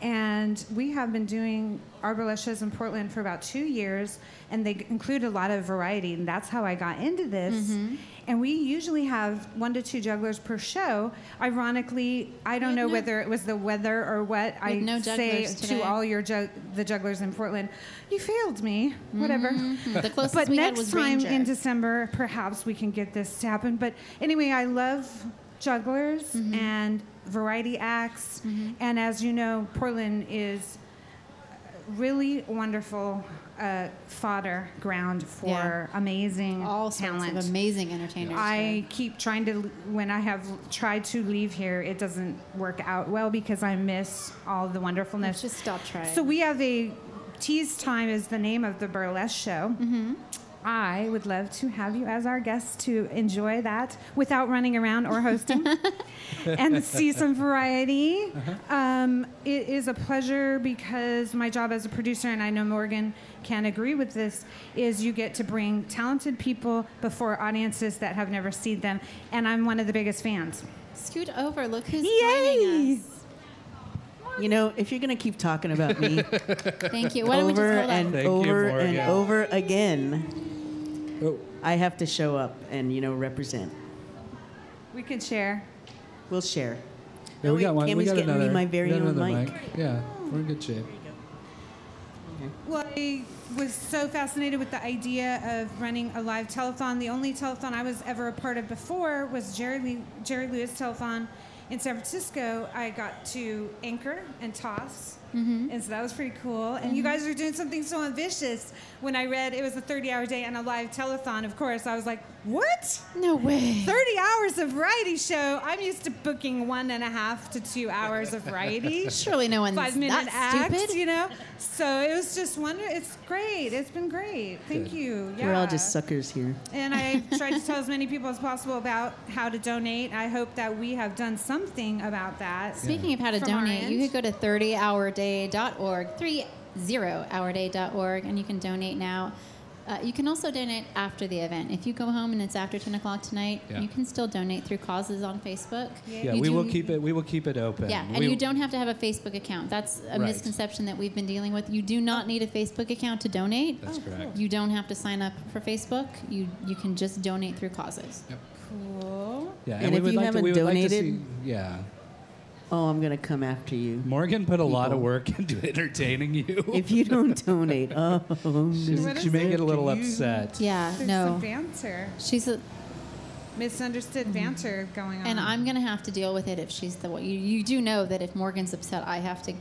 and we have been doing our shows in Portland for about two years, and they include a lot of variety, and that's how I got into this. Mm-hmm. And we usually have one to two jugglers per show. Ironically, I don't know no- whether it was the weather or what. I no say jugglers to all your jug- the jugglers in Portland, you failed me. Whatever. Mhm. The closest But we had next was time Ranger. in December, perhaps we can get this to happen. But anyway, I love jugglers Mm-hmm. and variety acts. And as you know, Portland is really wonderful uh, fodder ground for Yeah. amazing all talent. of amazing entertainers. I keep trying to, when I have tried to leave here, it doesn't work out well because I miss all the wonderfulness. Let's just stop trying. So we have a Tease Time is the name of the burlesque show. Mm-hmm. I would love to have you as our guest to enjoy that without running around or hosting and see some variety. Um, it is a pleasure because my job as a producer, and I know Morgan can agree with this, is you get to bring talented people before audiences that have never seen them, and I'm one of the biggest fans. Scoot over. Look who's Yay! joining us. You know, if you're going to keep talking about me Thank you. Why don't we just over hold on? and Thank you, over and over again, Oh, I have to show up and, you know, represent. We can share. We'll share. Yeah, we wait, got one. Cammy's we got getting me another. my we very got own another mic. Yeah, we're in good shape. Well, I was so fascinated with the idea of running a live telethon. The only telethon I was ever a part of before was Jerry, Lee, Jerry Lewis telethon in San Francisco. I got to anchor and toss. Mm-hmm. And so that was pretty cool. And you mm-hmm. guys are doing something so ambitious. When I read it was a 30 hour day and a live telethon, of course, I was like, what? No way. 30 hours of variety show. I'm used to booking one and a half to two hours of variety. Surely no one's Five minute that acts, stupid. you know? So it was just wonder. It's great. It's been great. Thank Good. you. Yeah. We're all just suckers here. And I tried to tell as many people as possible about how to donate. I hope that we have done something about that. Speaking of how to From donate, you could go to 30hourday.org, 30hourday.org, and you can donate now. Uh, you can also donate after the event. If you go home and it's after 10 o'clock tonight, Yeah. you can still donate through causes on Facebook. Yeah, You we will keep it. We will keep it open. Yeah, and We- you don't have to have a Facebook account. That's a Right. misconception that we've been dealing with. You do not need a Facebook account to donate. That's correct. You don't have to sign up for Facebook. You you can just donate through causes. Cool. Yeah, And we if would you like haven't we would like to donated- see- yeah. Oh, I'm gonna come after you. Morgan put a lot of work into entertaining you. If you don't donate, oh, She's- What she is may it? get a little After you. upset. Yeah, There's no. some banter, She's a, misunderstood mm-hmm. banter going on. and I'm gonna have to deal with it if she's the one. You, you do know that if Morgan's upset, I have to.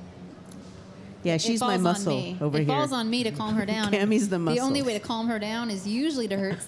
yeah, it she's my falls on muscle me. over it here. falls on me to calm her down. Cammy's the muscle. The only way to calm her down is usually to hurt someone.